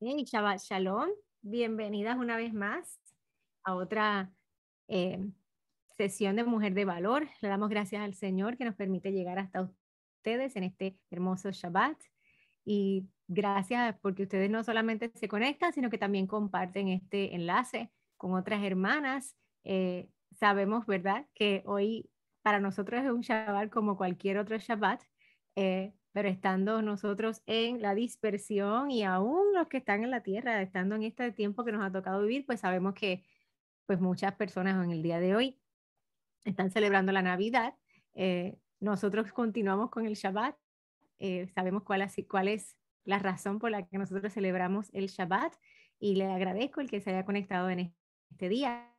Hey, Shabbat Shalom, bienvenidas una vez más a otra eh, sesión de Mujer de Valor. Le damos gracias al Señor que nos permite llegar hasta ustedes en este hermoso Shabbat. Y gracias porque ustedes no solamente se conectan, sino que también comparten este enlace con otras hermanas. Eh, sabemos, ¿verdad?, que hoy para nosotros es un Shabbat como cualquier otro Shabbat, eh, pero estando nosotros en la dispersión y aún los que están en la tierra, estando en este tiempo que nos ha tocado vivir, pues sabemos que pues muchas personas en el día de hoy están celebrando la Navidad. Eh, nosotros continuamos con el Shabbat. Eh, sabemos cuál, cuál es la razón por la que nosotros celebramos el Shabbat y le agradezco el que se haya conectado en este día.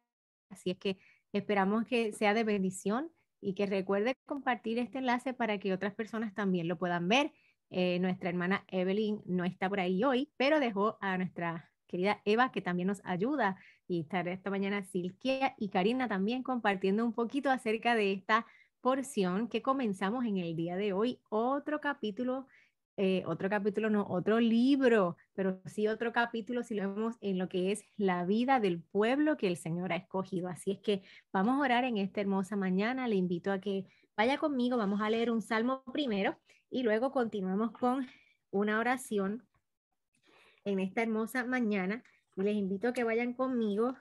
Así es que esperamos que sea de bendición y que recuerde compartir este enlace para que otras personas también lo puedan ver. Eh, nuestra hermana Evelyn no está por ahí hoy, pero dejó a nuestra querida Eva que también nos ayuda y estará esta mañana Silkia y Karina también compartiendo un poquito acerca de esta porción que comenzamos en el día de hoy, otro capítulo eh, otro capítulo, no, otro libro, pero sí otro capítulo si lo vemos en lo que es la vida del pueblo que el Señor ha escogido. Así es que vamos a orar en esta hermosa mañana. Le invito a que vaya conmigo, vamos a leer un salmo primero y luego continuamos con una oración en esta hermosa mañana. Y les invito a que vayan conmigo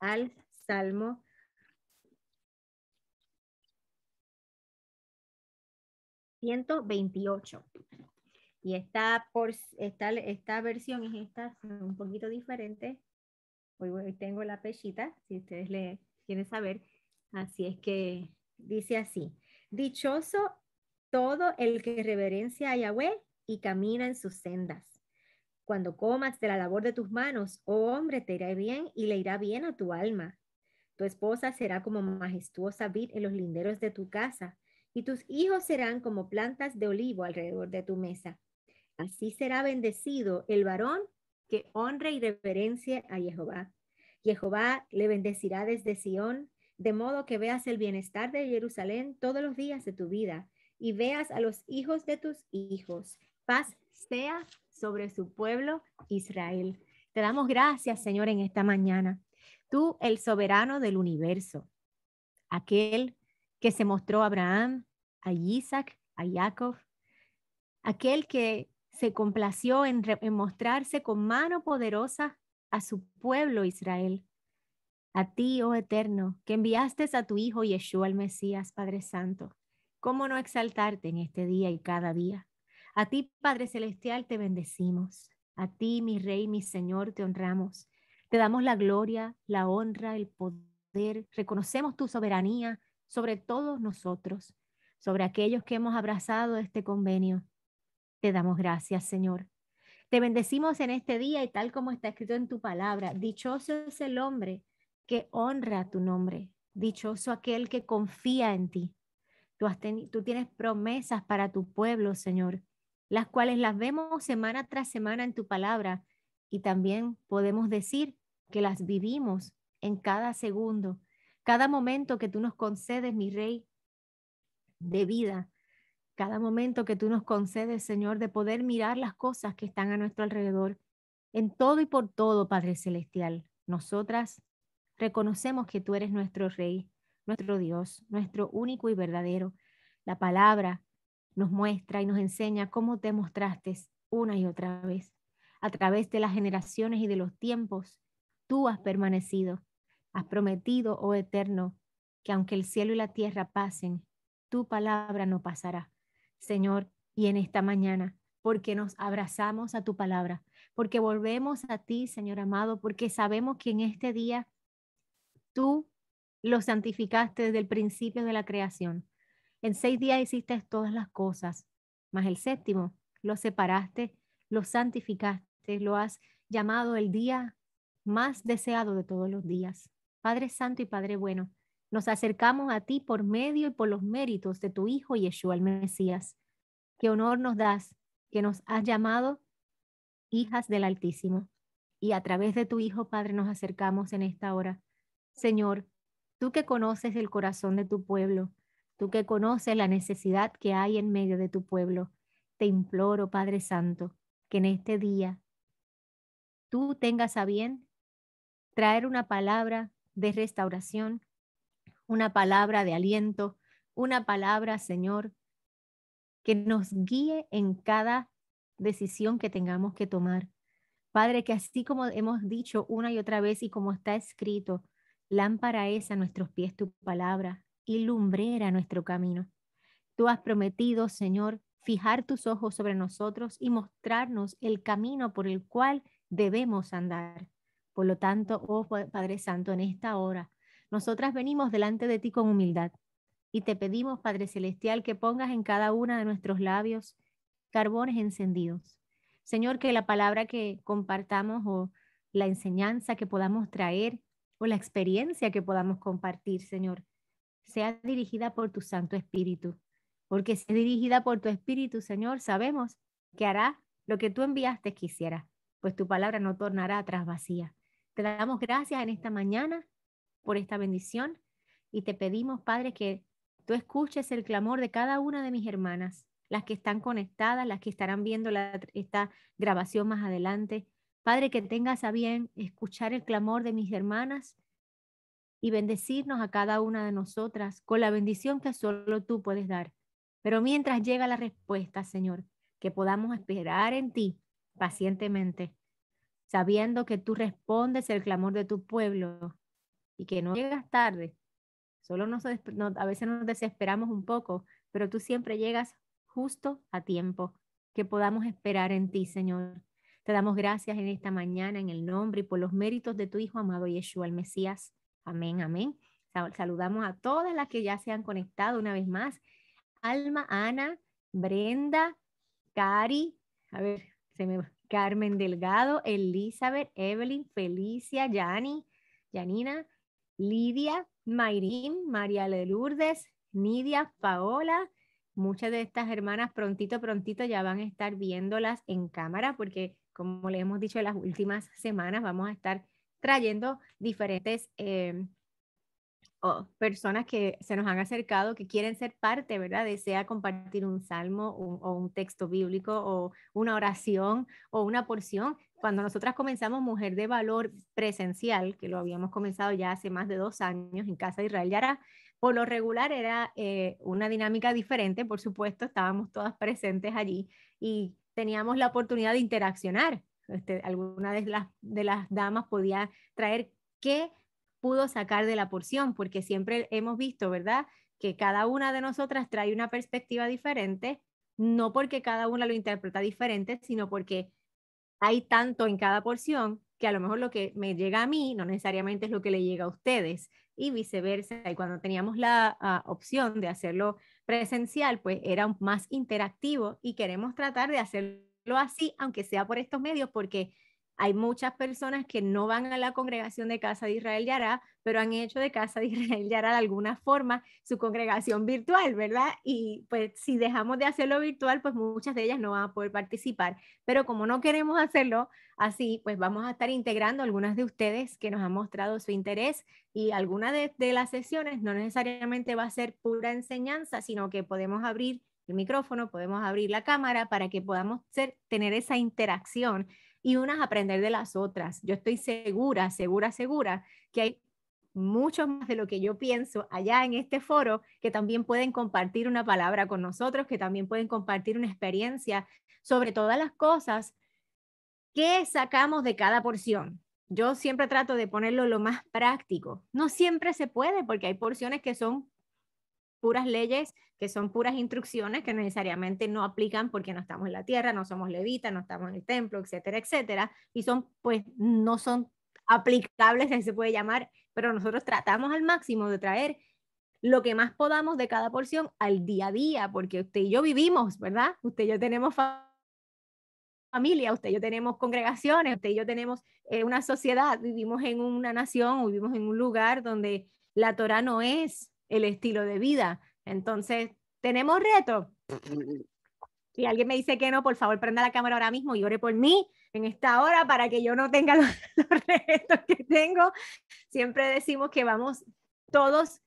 al salmo 128. Y esta, por, esta, esta versión es esta, un poquito diferente. Hoy, hoy tengo la pechita, si ustedes le quieren saber. Así es que dice así, dichoso todo el que reverencia a Yahweh y camina en sus sendas. Cuando comas de la labor de tus manos, oh hombre, te irá bien y le irá bien a tu alma. Tu esposa será como majestuosa vid en los linderos de tu casa, y tus hijos serán como plantas de olivo alrededor de tu mesa. Así será bendecido el varón que honre y reverencie a Jehová. Jehová le bendecirá desde Sión, de modo que veas el bienestar de Jerusalén todos los días de tu vida y veas a los hijos de tus hijos. Paz sea sobre su pueblo Israel. Te damos gracias, Señor, en esta mañana. Tú, el soberano del universo, aquel que se mostró a Abraham, a Isaac, a Jacob, aquel que se complació en, mostrarse con mano poderosa a su pueblo Israel. A ti, oh Eterno, que enviaste a tu Hijo Yeshua el Mesías, Padre Santo, ¿cómo no exaltarte en este día y cada día? A ti, Padre Celestial, te bendecimos. A ti, mi Rey, mi Señor, te honramos. Te damos la gloria, la honra, el poder. Reconocemos tu soberanía sobre todos nosotros, sobre aquellos que hemos abrazado este convenio te damos gracias, Señor. Te bendecimos en este día y tal como está escrito en tu palabra. Dichoso es el hombre que honra tu nombre. Dichoso aquel que confía en ti. Tú, tú tienes promesas para tu pueblo, Señor, las cuales las vemos semana tras semana en tu palabra y también podemos decir que las vivimos en cada segundo, cada momento que tú nos concedes, mi Rey, de vida cada momento que tú nos concedes, Señor, de poder mirar las cosas que están a nuestro alrededor, en todo y por todo, Padre Celestial. Nosotras reconocemos que tú eres nuestro Rey, nuestro Dios, nuestro único y verdadero. La palabra nos muestra y nos enseña cómo te mostraste una y otra vez. A través de las generaciones y de los tiempos, tú has permanecido. Has prometido, oh Eterno, que aunque el cielo y la tierra pasen, tu palabra no pasará. Señor, y en esta mañana, porque nos abrazamos a tu palabra, porque volvemos a ti, Señor amado, porque sabemos que en este día tú lo santificaste desde el principio de la creación. En seis días hiciste todas las cosas, mas el séptimo lo separaste, lo santificaste, lo has llamado el día más deseado de todos los días. Padre Santo y Padre Bueno, nos acercamos a ti por medio y por los méritos de tu Hijo Yeshua el Mesías. Qué honor nos das que nos has llamado hijas del Altísimo. Y a través de tu Hijo, Padre, nos acercamos en esta hora. Señor, tú que conoces el corazón de tu pueblo, tú que conoces la necesidad que hay en medio de tu pueblo, te imploro, Padre Santo, que en este día tú tengas a bien traer una palabra de restauración, una palabra de aliento, una palabra, Señor, que nos guíe en cada decisión que tengamos que tomar. Padre, que así como hemos dicho una y otra vez y como está escrito, lámpara es a nuestros pies tu palabra y lumbrera nuestro camino. Tú has prometido, Señor, fijar tus ojos sobre nosotros y mostrarnos el camino por el cual debemos andar. Por lo tanto, oh Padre Santo, en esta hora, nosotras venimos delante de ti con humildad y te pedimos, Padre Celestial, que pongas en cada una de nuestros labios carbones encendidos. Señor, que la palabra que compartamos o la enseñanza que podamos traer o la experiencia que podamos compartir, Señor, sea dirigida por tu Santo Espíritu. Porque si es dirigida por tu Espíritu, Señor, sabemos que hará lo que tú enviaste quisiera, pues tu palabra no tornará atrás vacía. Te damos gracias en esta mañana por esta bendición y te pedimos, Padre, que tú escuches el clamor de cada una de mis hermanas, las que están conectadas, las que estarán viendo esta grabación más adelante. Padre, que tengas a bien escuchar el clamor de mis hermanas y bendecirnos a cada una de nosotras con la bendición que solo tú puedes dar. Pero mientras llega la respuesta, Señor, que podamos esperar en ti pacientemente sabiendo que tú respondes el clamor de tu pueblo y que no llegas tarde. Solo nos, a veces nos desesperamos un poco, pero tú siempre llegas justo a tiempo, que podamos esperar en ti, Señor. Te damos gracias en esta mañana en el nombre y por los méritos de tu Hijo amado Yeshua, el Mesías. Amén, amén. Saludamos a todas las que ya se han conectado una vez más. Alma, Ana, Brenda, Cari, a ver, se me Carmen Delgado, Elizabeth, Evelyn, Felicia, Yani, Janina, Lidia, Mayrín, María de Lourdes, Nidia, Paola. Muchas de estas hermanas prontito, prontito ya van a estar viéndolas en cámara porque, como le hemos dicho en las últimas semanas, vamos a estar trayendo diferentes eh, o personas que se nos han acercado que quieren ser parte, ¿verdad? Desea compartir un salmo o un texto bíblico o una oración o una porción. Cuando nosotras comenzamos Mujer de Valor presencial, que lo habíamos comenzado ya hace más de dos años en Casa de Israel Yara, por lo regular era eh, una dinámica diferente, por supuesto, estábamos todas presentes allí y teníamos la oportunidad de interaccionar. Este, alguna de las, de las damas podía traer qué pudo sacar de la porción, porque siempre hemos visto, ¿verdad? Que cada una de nosotras trae una perspectiva diferente, no porque cada una lo interpreta diferente, sino porque hay tanto en cada porción que a lo mejor lo que me llega a mí no necesariamente es lo que le llega a ustedes y viceversa. Y cuando teníamos la ah, opción de hacerlo presencial, pues era más interactivo y queremos tratar de hacerlo así, aunque sea por estos medios, porque hay muchas personas que no van a la congregación de Casa de Israel Yará, pero han hecho de Casa de Israel Yará de alguna forma su congregación virtual, ¿verdad? Y pues si dejamos de hacerlo virtual, pues muchas de ellas no van a poder participar. Pero como no queremos hacerlo así, pues vamos a estar integrando algunas de ustedes que nos han mostrado su interés y alguna de, las sesiones no necesariamente va a ser pura enseñanza, sino que podemos abrir el micrófono, podemos abrir la cámara para que podamos tener esa interacción y unas aprender de las otras. Yo estoy segura, segura, segura que hay mucho más de lo que yo pienso allá en este foro que también pueden compartir una palabra con nosotros, que también pueden compartir una experiencia sobre todas las cosas que sacamos de cada porción. Yo siempre trato de ponerlo lo más práctico. No siempre se puede porque hay porciones que son puras leyes, que son puras instrucciones que necesariamente no aplican porque no estamos en la tierra, no somos levitas, no estamos en el templo, etcétera, etcétera, y son, pues, no son aplicables, se puede llamar, pero nosotros tratamos al máximo de traer lo que más podamos de cada porción al día a día, porque usted y yo vivimos, ¿verdad? Usted y yo tenemos familia, usted y yo tenemos congregaciones, usted y yo tenemos eh, una sociedad, vivimos en una nación, vivimos en un lugar donde la Torah no es el estilo de vida. Entonces, ¿tenemos reto? Si alguien me dice que no, por favor, prenda la cámara ahora mismo y ore por mí en esta hora para que yo no tenga los, retos que tengo. Siempre decimos que vamos todos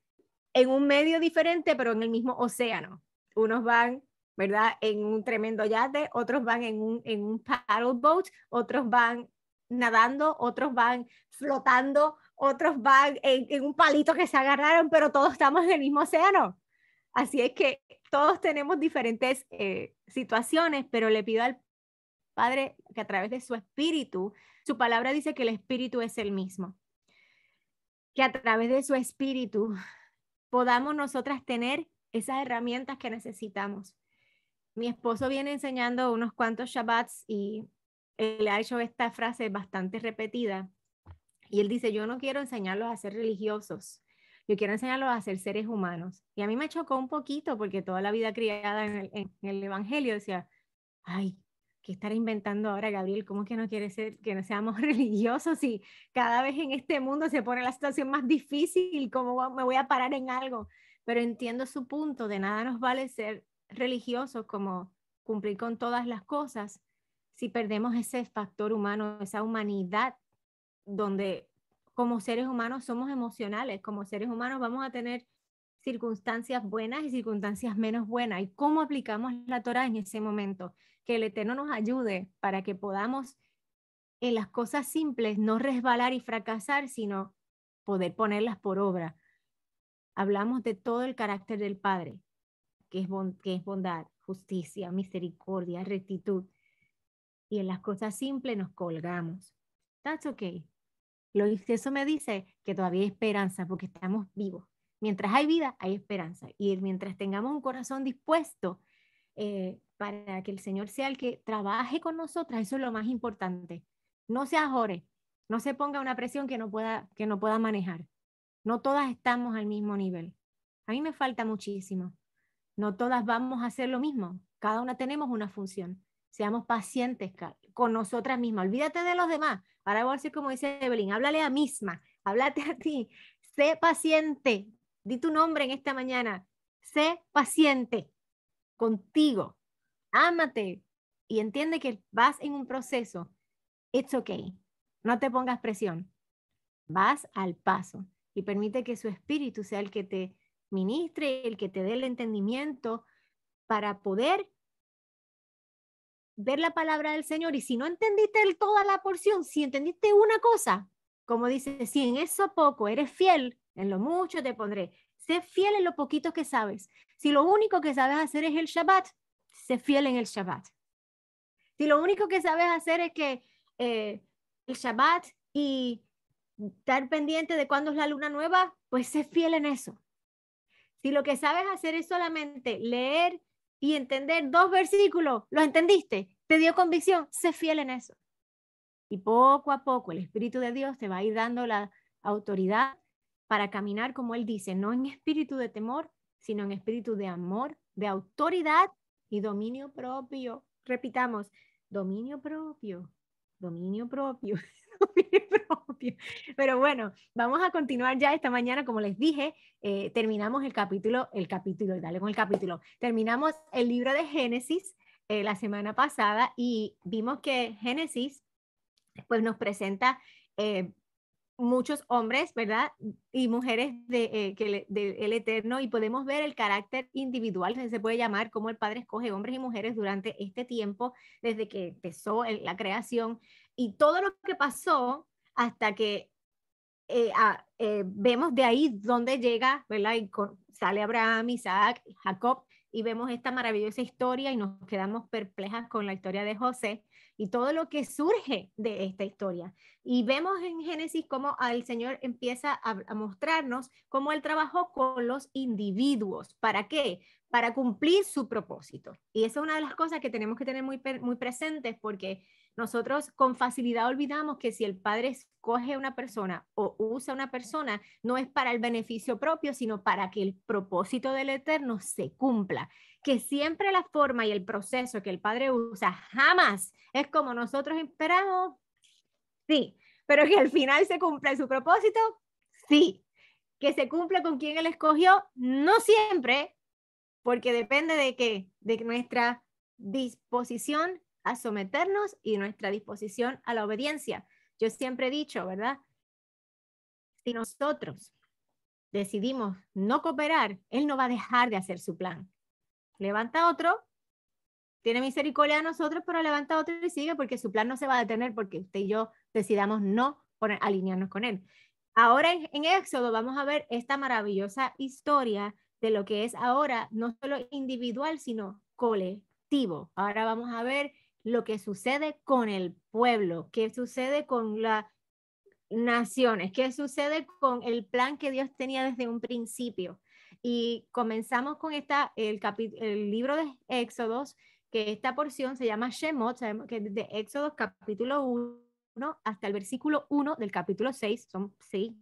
en un medio diferente, pero en el mismo océano. Unos van ¿verdad? En un tremendo yate, otros van en un, en un paddle boat, otros van nadando, otros van flotando, otros van en, un palito que se agarraron, pero todos estamos en el mismo océano. Así es que todos tenemos diferentes eh, situaciones, pero le pido al Padre que a través de su espíritu, su palabra dice que el espíritu es el mismo, que a través de su espíritu podamos nosotras tener esas herramientas que necesitamos. Mi esposo viene enseñando unos cuantos Shabbats y él ha hecho esta frase bastante repetida. Y él dice, yo no quiero enseñarlos a ser religiosos, yo quiero enseñarlos a ser seres humanos. Y a mí me chocó un poquito porque toda la vida criada en el, Evangelio decía, ay, ¿qué estar inventando ahora, Gabriel? ¿Cómo que no quiere ser que no seamos religiosos y cada vez en este mundo se pone la situación más difícil? ¿Cómo me voy a parar en algo? Pero entiendo su punto, de nada nos vale ser religiosos como cumplir con todas las cosas si perdemos ese factor humano, esa humanidad donde como seres humanos somos emocionales, como seres humanos vamos a tener circunstancias buenas y circunstancias menos buenas y cómo aplicamos la Torah en ese momento. Que el Eterno nos ayude para que podamos en las cosas simples no resbalar y fracasar, sino poder ponerlas por obra. Hablamos de todo el carácter del Padre, que es, que es bondad, justicia, misericordia, rectitud. Y en las cosas simples nos colgamos. That's okay. Lo, eso me dice que todavía hay esperanza porque estamos vivos. Mientras hay vida, hay esperanza. Y mientras tengamos un corazón dispuesto eh, para que el Señor sea el que trabaje con nosotras, eso es lo más importante. No se ajore, no se ponga una presión que no pueda, que no pueda manejar. No todas estamos al mismo nivel. A mí me falta muchísimo. No todas vamos a hacer lo mismo. Cada una tenemos una función. Seamos pacientes con nosotras mismas. Olvídate de los demás. Ahora voy a decir como dice Evelyn, háblale a misma, háblate a ti. Sé paciente, Di tu nombre en esta mañana. Sé paciente contigo. Ámate y entiende que vas en un proceso. It's okay. No te pongas presión. Vas al paso y permite que su espíritu sea el que te ministre, el que te dé el entendimiento para poder ver la palabra del Señor. Y si no entendiste toda la porción, si entendiste una cosa, como dice, si en eso poco eres fiel, en lo mucho te pondré. Sé fiel en lo poquito que sabes. Si lo único que sabes hacer es el Shabbat, sé fiel en el Shabbat. Si lo único que sabes hacer es que eh, el Shabbat y estar pendiente de cuándo es la luna nueva, pues sé fiel en eso. Si lo que sabes hacer es solamente leer y entender dos versículos, ¿lo entendiste? ¿Te dio convicción? Sé fiel en eso. Y poco a poco el Espíritu de Dios te va a ir dando la autoridad para caminar, como Él dice, no en espíritu de temor, sino en espíritu de amor, de autoridad y dominio propio. Repitamos, dominio propio, dominio propio, dominio propio. Pero bueno, vamos a continuar ya esta mañana, como les dije, eh, terminamos el capítulo, el capítulo, dale con el capítulo, terminamos el libro de Génesis eh, la semana pasada y vimos que Génesis pues nos presenta eh, muchos hombres, ¿verdad? Y mujeres de, eh, que el Eterno y podemos ver el carácter individual, se puede llamar como el Padre escoge hombres y mujeres durante este tiempo, desde que empezó la creación y todo lo que pasó hasta que eh, eh, vemos de ahí dónde llega, ¿verdad? Y sale Abraham, Isaac, Jacob y vemos esta maravillosa historia y nos quedamos perplejas con la historia de José y todo lo que surge de esta historia. Y vemos en Génesis cómo el Señor empieza a, mostrarnos cómo Él trabajó con los individuos. ¿Para qué? Para cumplir su propósito. Y esa es una de las cosas que tenemos que tener muy, muy presentes porque nosotros con facilidad olvidamos que si el Padre escoge a una persona o usa a una persona, no es para el beneficio propio, sino para que el propósito del Eterno se cumpla. Que siempre la forma y el proceso que el Padre usa jamás es como nosotros esperamos, sí, pero que al final se cumple su propósito, sí. Que se cumple con quien Él escogió, no siempre, porque depende de qué, de nuestra disposición a someternos y nuestra disposición a la obediencia. Yo siempre he dicho, ¿verdad? Si nosotros decidimos no cooperar, Él no va a dejar de hacer su plan. Levanta otro tiene misericordia de nosotros, pero levanta otro y sigue porque su plan no se va a detener porque usted y yo decidamos no poner, alinearnos con él. Ahora en, en Éxodo vamos a ver esta maravillosa historia de lo que es ahora no solo individual, sino colectivo. Ahora vamos a ver lo que sucede con el pueblo, qué sucede con las naciones, qué sucede con el plan que Dios tenía desde un principio. Y comenzamos con esta, el, el libro de Éxodos, que esta porción se llama Shemot, sabemos que de Éxodos capítulo 1 hasta el versículo 1 del capítulo 6, son sí,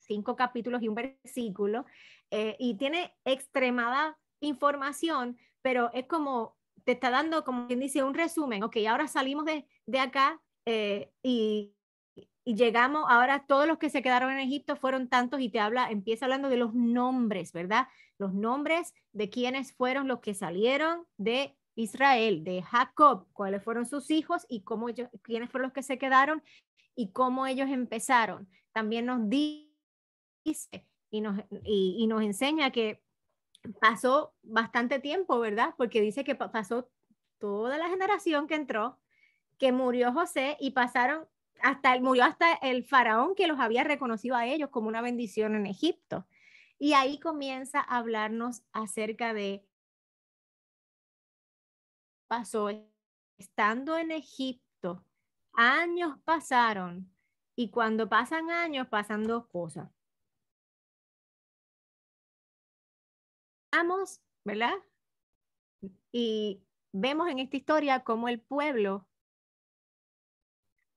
cinco capítulos y un versículo, eh, y tiene extremada información, pero es como te está dando, como quien dice, un resumen. Ok, ahora salimos de, de acá eh, y, y, llegamos, ahora todos los que se quedaron en Egipto fueron tantos y te habla, empieza hablando de los nombres, ¿verdad? Los nombres de quienes fueron los que salieron de Israel, de Jacob, cuáles fueron sus hijos y cómo ellos, quiénes fueron los que se quedaron y cómo ellos empezaron. También nos dice y nos, y, y nos enseña que pasó bastante tiempo, ¿verdad? Porque dice que pasó toda la generación que entró, que murió José y pasaron hasta murió hasta el faraón que los había reconocido a ellos como una bendición en Egipto. Y ahí comienza a hablarnos acerca de pasó estando en Egipto, años pasaron y cuando pasan años pasan dos cosas. ¿Verdad? Y vemos en esta historia cómo el pueblo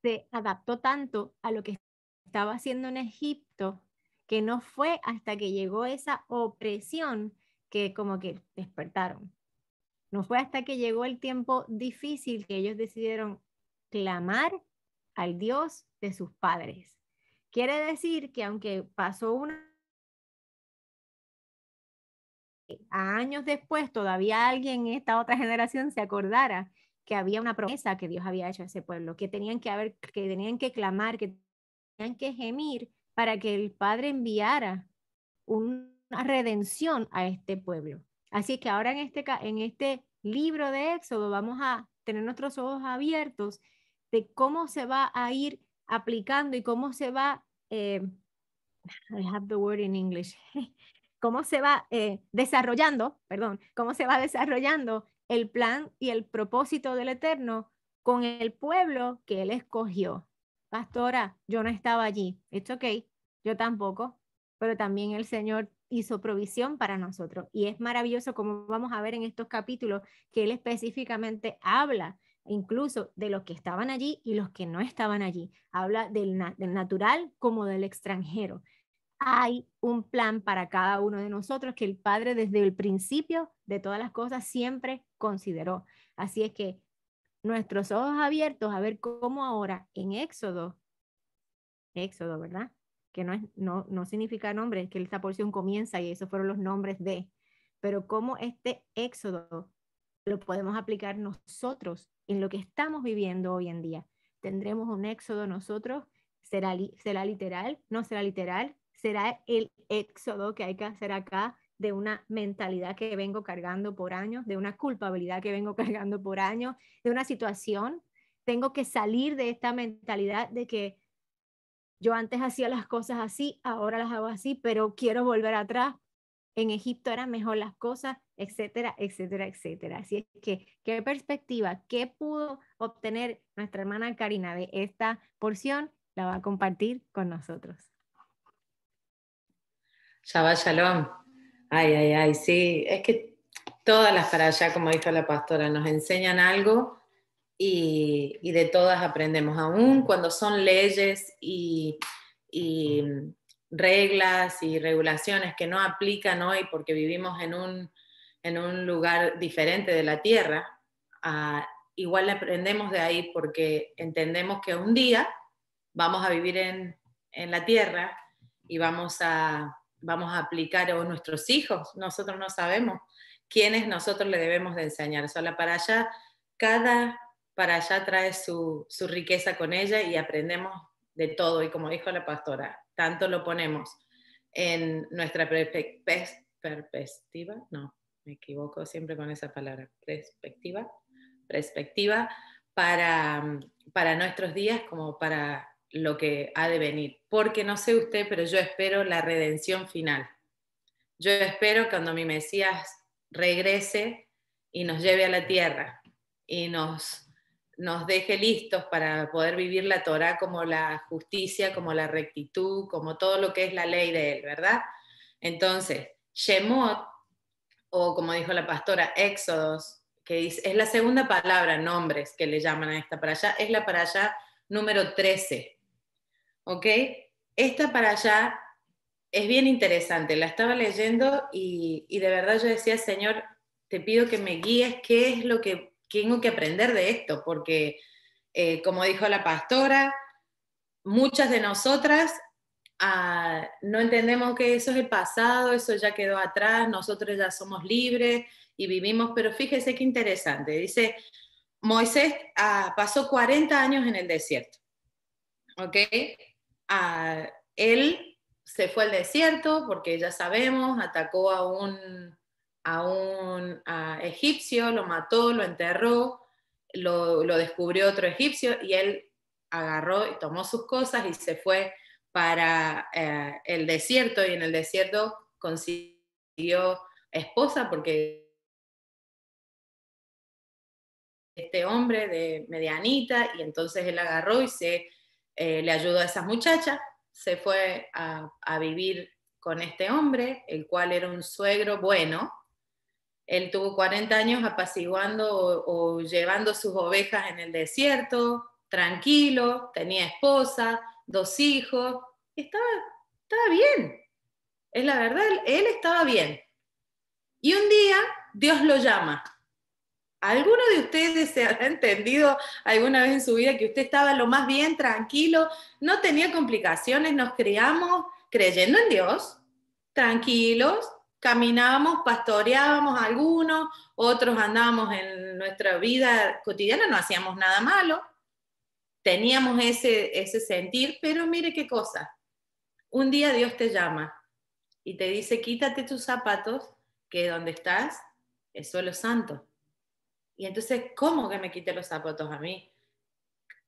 se adaptó tanto a lo que estaba haciendo en Egipto que no fue hasta que llegó esa opresión que como que despertaron. No fue hasta que llegó el tiempo difícil que ellos decidieron clamar al Dios de sus padres. Quiere decir que aunque pasó una años después todavía alguien en esta otra generación se acordara que había una promesa que Dios había hecho a ese pueblo, que tenían que haber, que tenían que clamar, que tenían que gemir para que el Padre enviara una redención a este pueblo. Así que ahora en este, en este libro de Éxodo vamos a tener nuestros ojos abiertos de cómo se va a ir aplicando y cómo se va, eh, I have the word in English, cómo se va eh, desarrollando, perdón, cómo se va desarrollando el plan y el propósito del Eterno con el pueblo que Él escogió. Pastora, yo no estaba allí. It's ok, yo tampoco, pero también el Señor hizo provisión para nosotros. Y es maravilloso como vamos a ver en estos capítulos que Él específicamente habla incluso de los que estaban allí y los que no estaban allí. Habla del, del natural como del extranjero hay un plan para cada uno de nosotros que el Padre desde el principio de todas las cosas siempre consideró. Así es que nuestros ojos abiertos a ver cómo ahora en Éxodo, Éxodo, ¿verdad? Que no, es, no, no significa nombre, es que esta porción comienza y esos fueron los nombres de, pero cómo este Éxodo lo podemos aplicar nosotros en lo que estamos viviendo hoy en día. Tendremos un Éxodo nosotros, será, será literal, no será literal, será el éxodo que hay que hacer acá de una mentalidad que vengo cargando por años, de una culpabilidad que vengo cargando por años, de una situación. Tengo que salir de esta mentalidad de que yo antes hacía las cosas así, ahora las hago así, pero quiero volver atrás. En Egipto eran mejor las cosas, etcétera, etcétera, etcétera. Así es que, ¿qué perspectiva, qué pudo obtener nuestra hermana Karina de esta porción? La va a compartir con nosotros. Shabbat Shalom. Ay, ay, ay, sí, es que todas las para allá, como dijo la pastora, nos enseñan algo y, de todas aprendemos, aún cuando son leyes y, reglas y regulaciones que no aplican hoy porque vivimos en un, lugar diferente de la tierra, uh, igual aprendemos de ahí porque entendemos que un día vamos a vivir en la tierra y vamos a vamos a aplicar a nuestros hijos, nosotros no sabemos quiénes nosotros le debemos de enseñar. Solo para allá, cada para allá trae su, su riqueza con ella y aprendemos de todo. Y como dijo la pastora, tanto lo ponemos en nuestra perspectiva, no, me equivoco siempre con esa palabra, perspectiva, perspectiva para, para nuestros días como para lo que ha de venir. Porque no sé usted, pero yo espero la redención final. Yo espero cuando mi Mesías regrese y nos lleve a la tierra y nos, nos deje listos para poder vivir la Torah como la justicia, como la rectitud, como todo lo que es la ley de él, ¿verdad? Entonces, Shemot, o como dijo la pastora, Éxodos, que es la segunda palabra, nombres que le llaman a esta para allá, es la para allá número 13. ¿Ok? Esta para allá es bien interesante, la estaba leyendo y, de verdad yo decía, Señor, te pido que me guíes qué es lo que tengo que aprender de esto, porque eh, como dijo la pastora, muchas de nosotras ah, no entendemos que eso es el pasado, eso ya quedó atrás, nosotros ya somos libres y vivimos, pero fíjese qué interesante, dice, Moisés ah, pasó 40 años en el desierto, ¿ok? Él se fue al desierto porque ya sabemos, atacó a un, a un egipcio, lo mató, lo enterró, lo, descubrió otro egipcio y él agarró y tomó sus cosas y se fue para eh, el desierto y en el desierto consiguió esposa porque este hombre de medianita y entonces él agarró y se eh, le ayudó a esas muchachas se fue a, vivir con este hombre, el cual era un suegro bueno. Él tuvo 40 años apaciguando o, llevando sus ovejas en el desierto, tranquilo, tenía esposa, dos hijos, estaba, estaba bien. Es la verdad, él estaba bien. Y un día Dios lo llama ¿Alguno de ustedes se habrá entendido alguna vez en su vida que usted estaba lo más bien, tranquilo, no tenía complicaciones, nos criamos creyendo en Dios, tranquilos, caminábamos, pastoreábamos algunos, otros andábamos en nuestra vida cotidiana, no hacíamos nada malo, teníamos ese, ese sentir, pero mire qué cosa, un día Dios te llama y te dice, quítate tus zapatos, que donde estás es suelo santo y entonces, ¿cómo que me quite los zapatos a mí?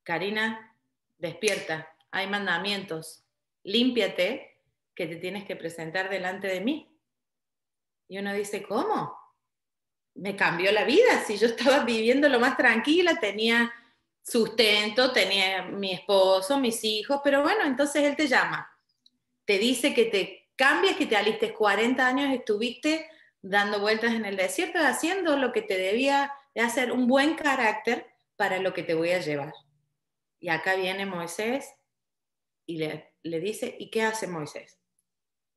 Karina, despierta, hay mandamientos, límpiate, que te tienes que presentar delante de mí. Y uno dice, ¿cómo? Me cambió la vida, si yo estaba viviendo lo más tranquila, tenía sustento, tenía mi esposo, mis hijos, pero bueno, entonces él te llama, te dice que te cambies, que te alistes 40 años, estuviste dando vueltas en el desierto, haciendo lo que te debía de hacer un buen carácter para lo que te voy a llevar. Y acá viene Moisés y le, le dice, ¿y qué hace Moisés?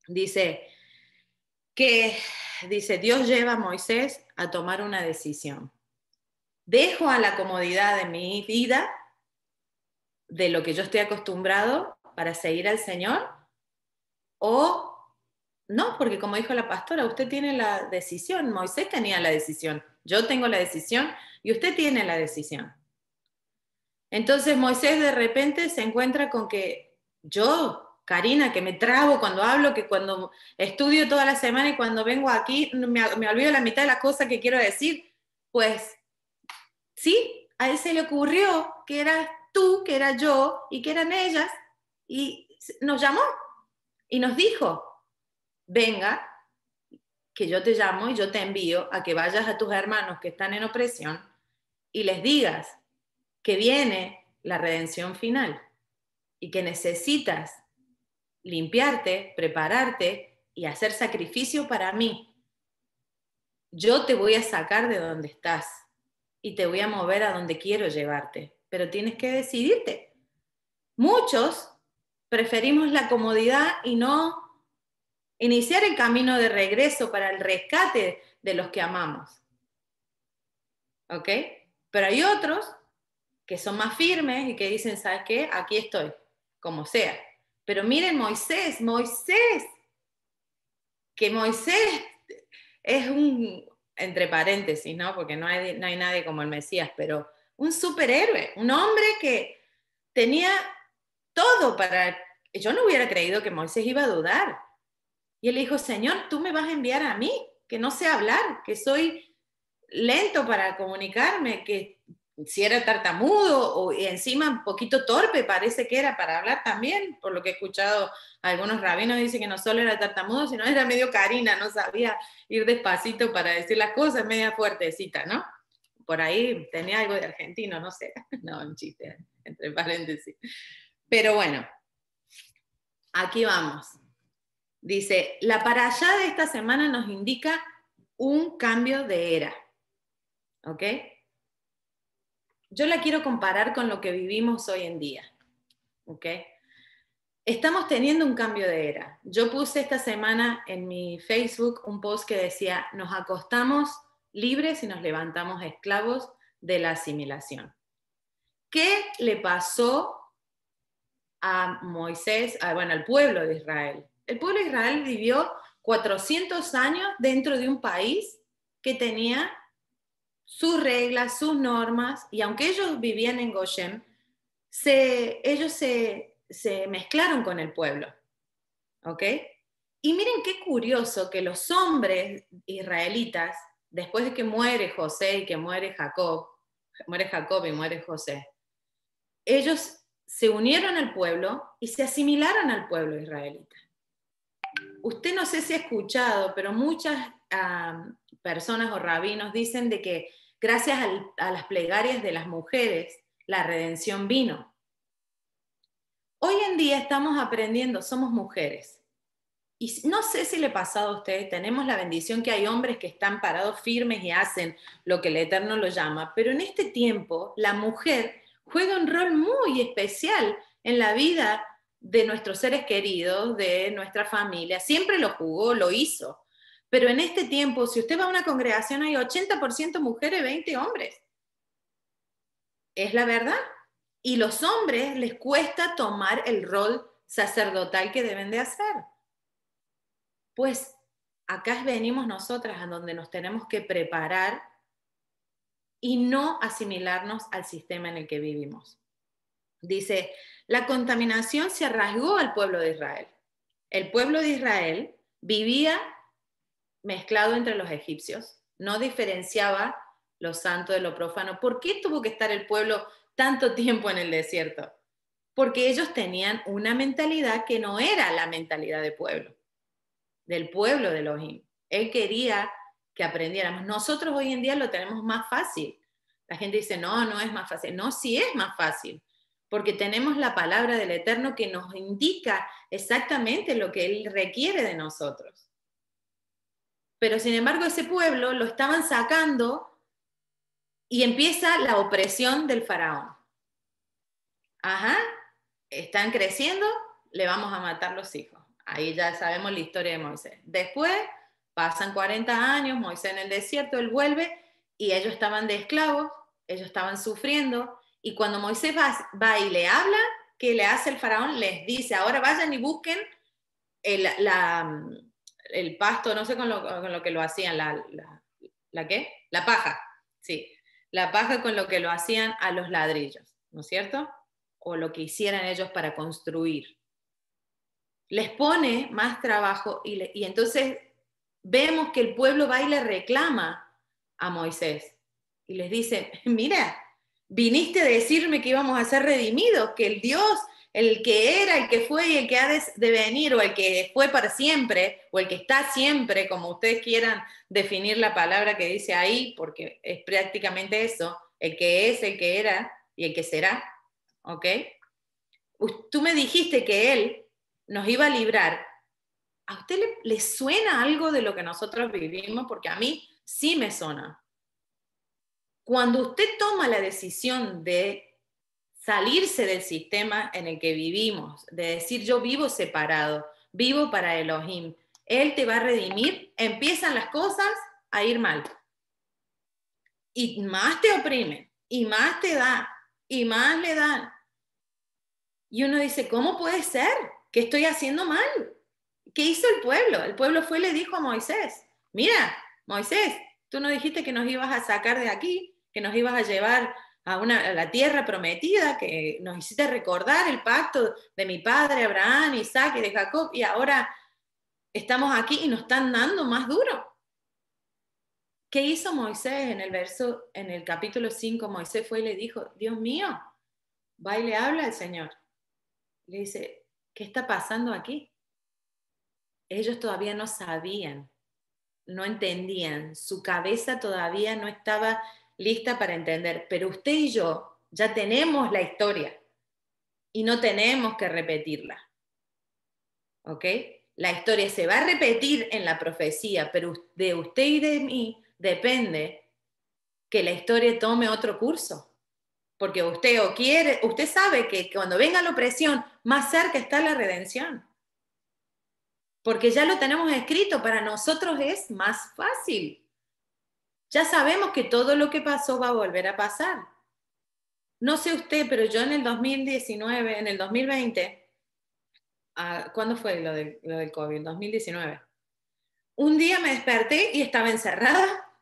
Dice que, dice, Dios lleva a Moisés a tomar una decisión. Dejo a la comodidad de mi vida, de lo que yo estoy acostumbrado para seguir al Señor, o no, porque como dijo la pastora, usted tiene la decisión, Moisés tenía la decisión. Yo tengo la decisión y usted tiene la decisión. Entonces Moisés de repente se encuentra con que yo, Karina, que me trabo cuando hablo, que cuando estudio toda la semana y cuando vengo aquí me, olvido la mitad de las cosas que quiero decir, pues sí, a él se le ocurrió que eras tú, que era yo y que eran ellas y nos llamó y nos dijo, venga, que yo te llamo y yo te envío a que vayas a tus hermanos que están en opresión y les digas que viene la redención final y que necesitas limpiarte, prepararte y hacer sacrificio para mí. Yo te voy a sacar de donde estás y te voy a mover a donde quiero llevarte, pero tienes que decidirte. Muchos preferimos la comodidad y no iniciar el camino de regreso para el rescate de los que amamos. ¿Ok? Pero hay otros que son más firmes y que dicen, ¿sabes qué? Aquí estoy, como sea. Pero miren Moisés, Moisés, que Moisés es un, entre paréntesis, ¿no? Porque no hay, no hay nadie como el Mesías, pero un superhéroe, un hombre que tenía todo para... Yo no hubiera creído que Moisés iba a dudar. Y él dijo, Señor, tú me vas a enviar a mí, que no sé hablar, que soy lento para comunicarme, que si era tartamudo o encima un poquito torpe parece que era para hablar también, por lo que he escuchado algunos rabinos dicen que no solo era tartamudo, sino era medio carina, no sabía ir despacito para decir las cosas, media fuertecita, ¿no? Por ahí tenía algo de argentino, no sé, no, un chiste, entre paréntesis. Pero bueno, aquí vamos. Dice, la para allá de esta semana nos indica un cambio de era. ¿Ok? Yo la quiero comparar con lo que vivimos hoy en día. ¿Ok? Estamos teniendo un cambio de era. Yo puse esta semana en mi Facebook un post que decía, nos acostamos libres y nos levantamos esclavos de la asimilación. ¿Qué le pasó a Moisés, bueno, al pueblo de Israel? El pueblo de Israel vivió 400 años dentro de un país que tenía sus reglas, sus normas, y aunque ellos vivían en Goshen, ellos se, mezclaron con el pueblo. ¿Ok? Y miren qué curioso que los hombres israelitas, después de que muere José y que muere Jacob, muere Jacob y muere José, ellos se unieron al pueblo y se asimilaron al pueblo israelita. Usted no sé si ha escuchado, pero muchas personas o rabinos dicen de que gracias a las plegarias de las mujeres la redención vino. Hoy en día estamos aprendiendo, somos mujeres. Y no sé si le ha pasado a ustedes, tenemos la bendición que hay hombres que están parados firmes y hacen lo que el Eterno lo llama, pero en este tiempo la mujer juega un rol muy especial en la vida de nuestros seres queridos, de nuestra familia. Siempre lo jugó, lo hizo. Pero en este tiempo, si usted va a una congregación, hay 80% mujeres, 20 hombres. Es la verdad. Y los hombres les cuesta tomar el rol sacerdotal que deben de hacer. Pues acá venimos nosotras a donde nos tenemos que preparar y no asimilarnos al sistema en el que vivimos. Dice, la contaminación se arraigó al pueblo de Israel. El pueblo de Israel vivía mezclado entre los egipcios, no diferenciaba lo santo de lo profano. ¿Por qué tuvo que estar el pueblo tanto tiempo en el desierto? Porque ellos tenían una mentalidad que no era la mentalidad del pueblo, del pueblo de Elohim. Él quería que aprendiéramos. Nosotros hoy en día lo tenemos más fácil. La gente dice, no, no es más fácil. No, sí es más fácil, porque tenemos la palabra del Eterno que nos indica exactamente lo que Él requiere de nosotros. Pero sin embargo ese pueblo lo estaban sacando y empieza la opresión del faraón. Ajá, están creciendo, le vamos a matar los hijos. Ahí ya sabemos la historia de Moisés. Después pasan 40 años, Moisés en el desierto, él vuelve y ellos estaban de esclavos, ellos estaban sufriendo. Y cuando Moisés va, y le habla, ¿qué le hace el faraón? Les dice, ahora vayan y busquen el, la, el pasto, no sé con lo, que lo hacían, la, la, qué? La paja, sí. La paja con lo que lo hacían a los ladrillos, ¿no es cierto? O lo que hicieran ellos para construir. Les pone más trabajo y, y entonces vemos que el pueblo va y le reclama a Moisés y les dice, mira, viniste a decirme que íbamos a ser redimidos, que el Dios el que era, el que fue y el que ha de venir, o el que fue para siempre, o el que está siempre, como ustedes quieran definir la palabra que dice ahí, porque es prácticamente eso, el que es, el que era y el que será. ¿Ok? Tú me dijiste que Él nos iba a librar. ¿A usted le, le suena algo de lo que nosotros vivimos? Porque a mí sí me suena. Cuando usted toma la decisión de salirse del sistema en el que vivimos, de decir yo vivo separado, vivo para Elohim, Él te va a redimir, empiezan las cosas a ir mal. Y más te oprime, y más te da, y más le dan. Y uno dice, ¿cómo puede ser? ¿Qué estoy haciendo mal? ¿Qué hizo el pueblo? El pueblo fue y le dijo a Moisés, mira, Moisés, tú no dijiste que nos ibas a sacar de aquí, que nos ibas a llevar a, la tierra prometida, que nos hiciste recordar el pacto de mi padre Abraham, Isaac y de Jacob, y ahora estamos aquí y nos están dando más duro. ¿Qué hizo Moisés en el verso, en el capítulo 5? Moisés fue y le dijo, Dios mío, va y le habla al Señor. Le dice, ¿qué está pasando aquí? Ellos todavía no sabían, no entendían, su cabeza todavía no estaba lista para entender, pero usted y yo ya tenemos la historia y no tenemos que repetirla. ¿Ok? La historia se va a repetir en la profecía, pero de usted y de mí depende que la historia tome otro curso. Porque usted o quiere, usted sabe que cuando venga la opresión, más cerca está la redención. Porque ya lo tenemos escrito, para nosotros es más fácil. Ya sabemos que todo lo que pasó va a volver a pasar. No sé usted, pero yo en el 2019, en el 2020, ah, ¿cuándo fue lo, de, lo del COVID? 2019. Un día me desperté y estaba encerrada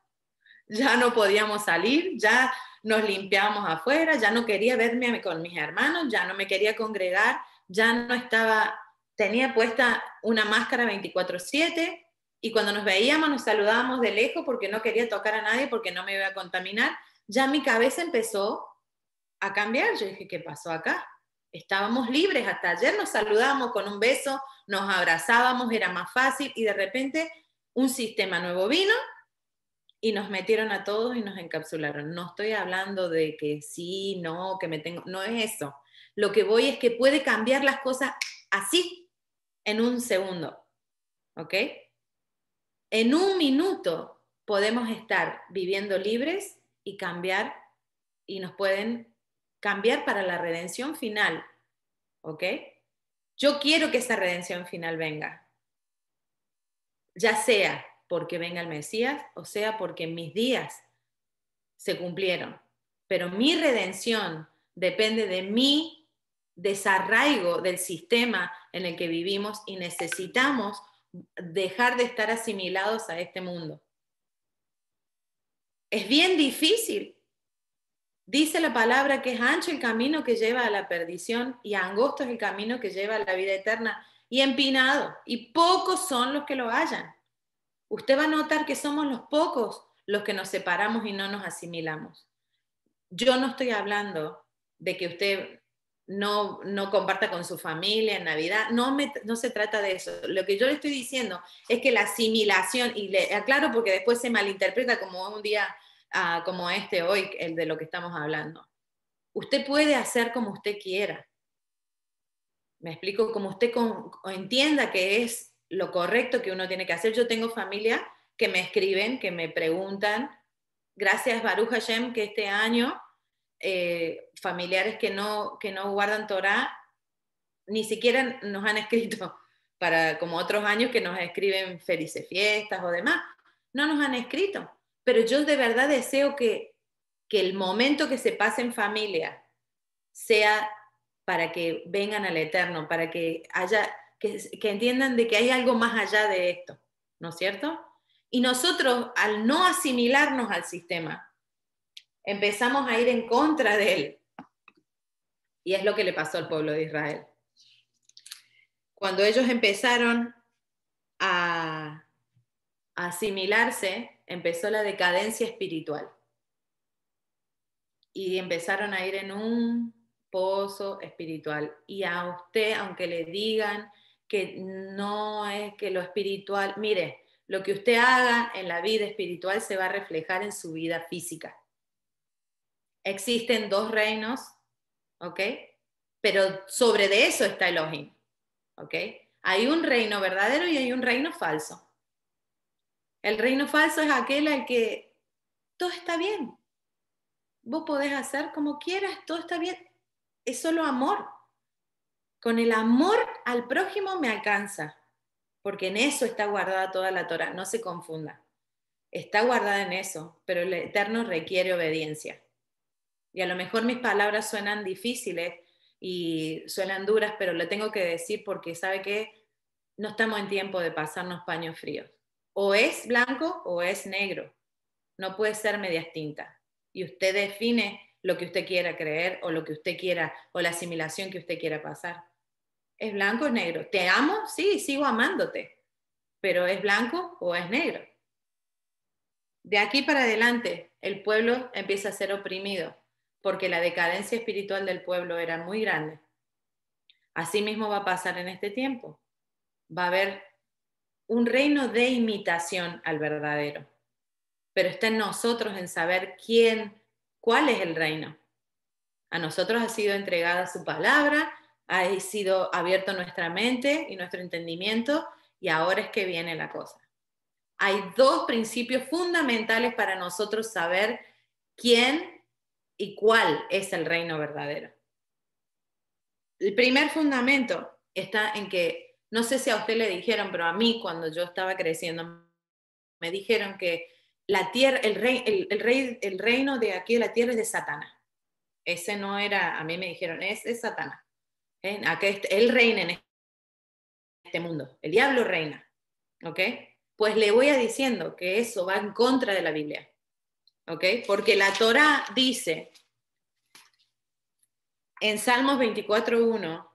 ya no podíamos salir, ya nos limpiábamos afuera, ya no quería verme con mis hermanos, ya no me quería congregar, ya no estaba, tenía puesta una máscara 24/7 y cuando nos veíamos nos saludábamos de lejos porque no quería tocar a nadie porque no me iba a contaminar, ya mi cabeza empezó a cambiar. Yo dije, ¿qué pasó acá? Estábamos libres, hasta ayer nos saludábamos con un beso, nos abrazábamos, era más fácil y de repente un sistema nuevo vino y nos metieron a todos y nos encapsularon. No estoy hablando de que sí, no, que me tengo, no es eso. Lo que voy es que puede cambiar las cosas así, en un segundo. ¿Ok? En un minuto podemos estar viviendo libres y cambiar, y nos pueden cambiar para la redención final. ¿Ok? Yo quiero que esa redención final venga. Ya sea porque venga el Mesías, o sea, porque mis días se cumplieron. Pero mi redención depende de mi desarraigo del sistema en el que vivimos y necesitamos dejar de estar asimilados a este mundo. Es bien difícil. Dice la palabra que es ancho el camino que lleva a la perdición y angosto es el camino que lleva a la vida eterna y empinado, y pocos son los que lo hallan usted va a notar que somos los pocos los que nos separamos y no nos asimilamos. Yo no estoy hablando de que usted no, no comparta con su familia en Navidad, no, no se trata de eso. Lo que yo le estoy diciendo es que la asimilación, y le aclaro porque después se malinterpreta como un día ah, como este hoy, el de lo que estamos hablando. Usted puede hacer como usted quiera. Me explico, como usted entienda que es lo correcto que uno tiene que hacer. Yo tengo familia que me escriben, que me preguntan, gracias Baruch Hashem, que este año eh, familiares que no, que no guardan Torah ni siquiera nos han escrito para como otros años que nos escriben felices fiestas o demás. No nos han escrito. Pero yo de verdad deseo que, que el momento que se pase en familia sea para que vengan al Eterno, para que haya que, entiendan de que hay algo más allá de esto, ¿no es cierto? Y nosotros, al no asimilarnos al sistema, empezamos a ir en contra de él. Y es lo que le pasó al pueblo de Israel. Cuando ellos empezaron a asimilarse, empezó la decadencia espiritual. Y empezaron a ir en un pozo espiritual. Y a usted, aunque le digan que no es que lo espiritual, mire, lo que usted haga en la vida espiritual se va a reflejar en su vida física. Existen dos reinos, ¿ok? Pero sobre de eso está Elohim, ¿ok? Hay un reino verdadero y hay un reino falso. El reino falso es aquel al que todo está bien. Vos podés hacer como quieras, todo está bien. Es solo amor. Con el amor al prójimo me alcanza, porque en eso está guardada toda la Torah, no se confunda. Está guardada en eso, pero el Eterno requiere obediencia. Y a lo mejor mis palabras suenan difíciles y suenan duras, pero lo tengo que decir porque sabe que no estamos en tiempo de pasarnos paños fríos. O es blanco o es negro. No puede ser medias tintas. Y usted define lo que usted quiera creer o lo que usted quiera o la asimilación que usted quiera pasar. ¿Es blanco o es negro? ¿Te amo? Sí, sigo amándote. Pero ¿es blanco o es negro? De aquí para adelante, el pueblo empieza a ser oprimido, porque la decadencia espiritual del pueblo era muy grande. Así mismo va a pasar en este tiempo. Va a haber un reino de imitación al verdadero, pero está en nosotros en saber quién, cuál es el reino. A nosotros ha sido entregada su palabra, ha sido abierto nuestra mente y nuestro entendimiento y ahora es que viene la cosa. Hay dos principios fundamentales para nosotros saber quién y cuál es el reino verdadero. El primer fundamento está en que, no sé si a usted le dijeron, pero a mí cuando yo estaba creciendo, me dijeron que la tierra, el, rey, el, rey, el reino de aquí de la tierra es de Satanás. Ese no era, a mí me dijeron, es, es Satanás. ¿Eh? Él reina en este mundo, el diablo reina. ¿Ok? Pues le voy a diciendo que eso va en contra de la Biblia. ¿Ok? Porque la Torah dice en Salmos 24.1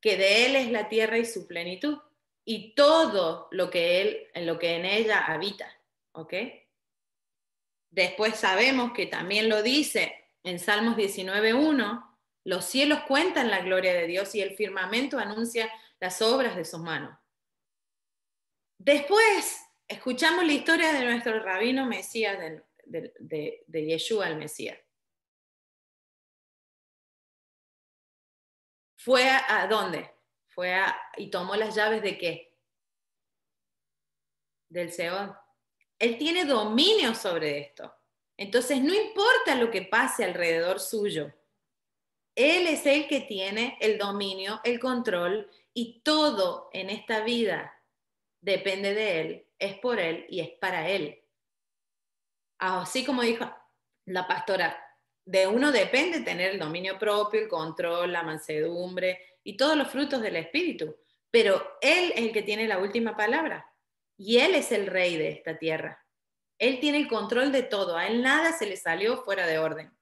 que de Él es la tierra y su plenitud y todo lo que Él, en lo que en ella habita. ¿Ok? Después sabemos que también lo dice en Salmos 19.1, los cielos cuentan la gloria de Dios y el firmamento anuncia las obras de sus manos. Después escuchamos la historia de nuestro rabino Mesías, de, de, Yeshua el Mesías. ¿Fue a, dónde? Fue a, y tomó las llaves de qué? Del Seol. Él tiene dominio sobre esto. Entonces, no importa lo que pase alrededor suyo, Él es el que tiene el dominio, el control y todo en esta vida depende de Él, es por Él y es para Él. Así como dijo la pastora, de uno depende tener el dominio propio, el control, la mansedumbre y todos los frutos del Espíritu, pero Él es el que tiene la última palabra y Él es el rey de esta tierra. Él tiene el control de todo, a él nada se le salió fuera de orden.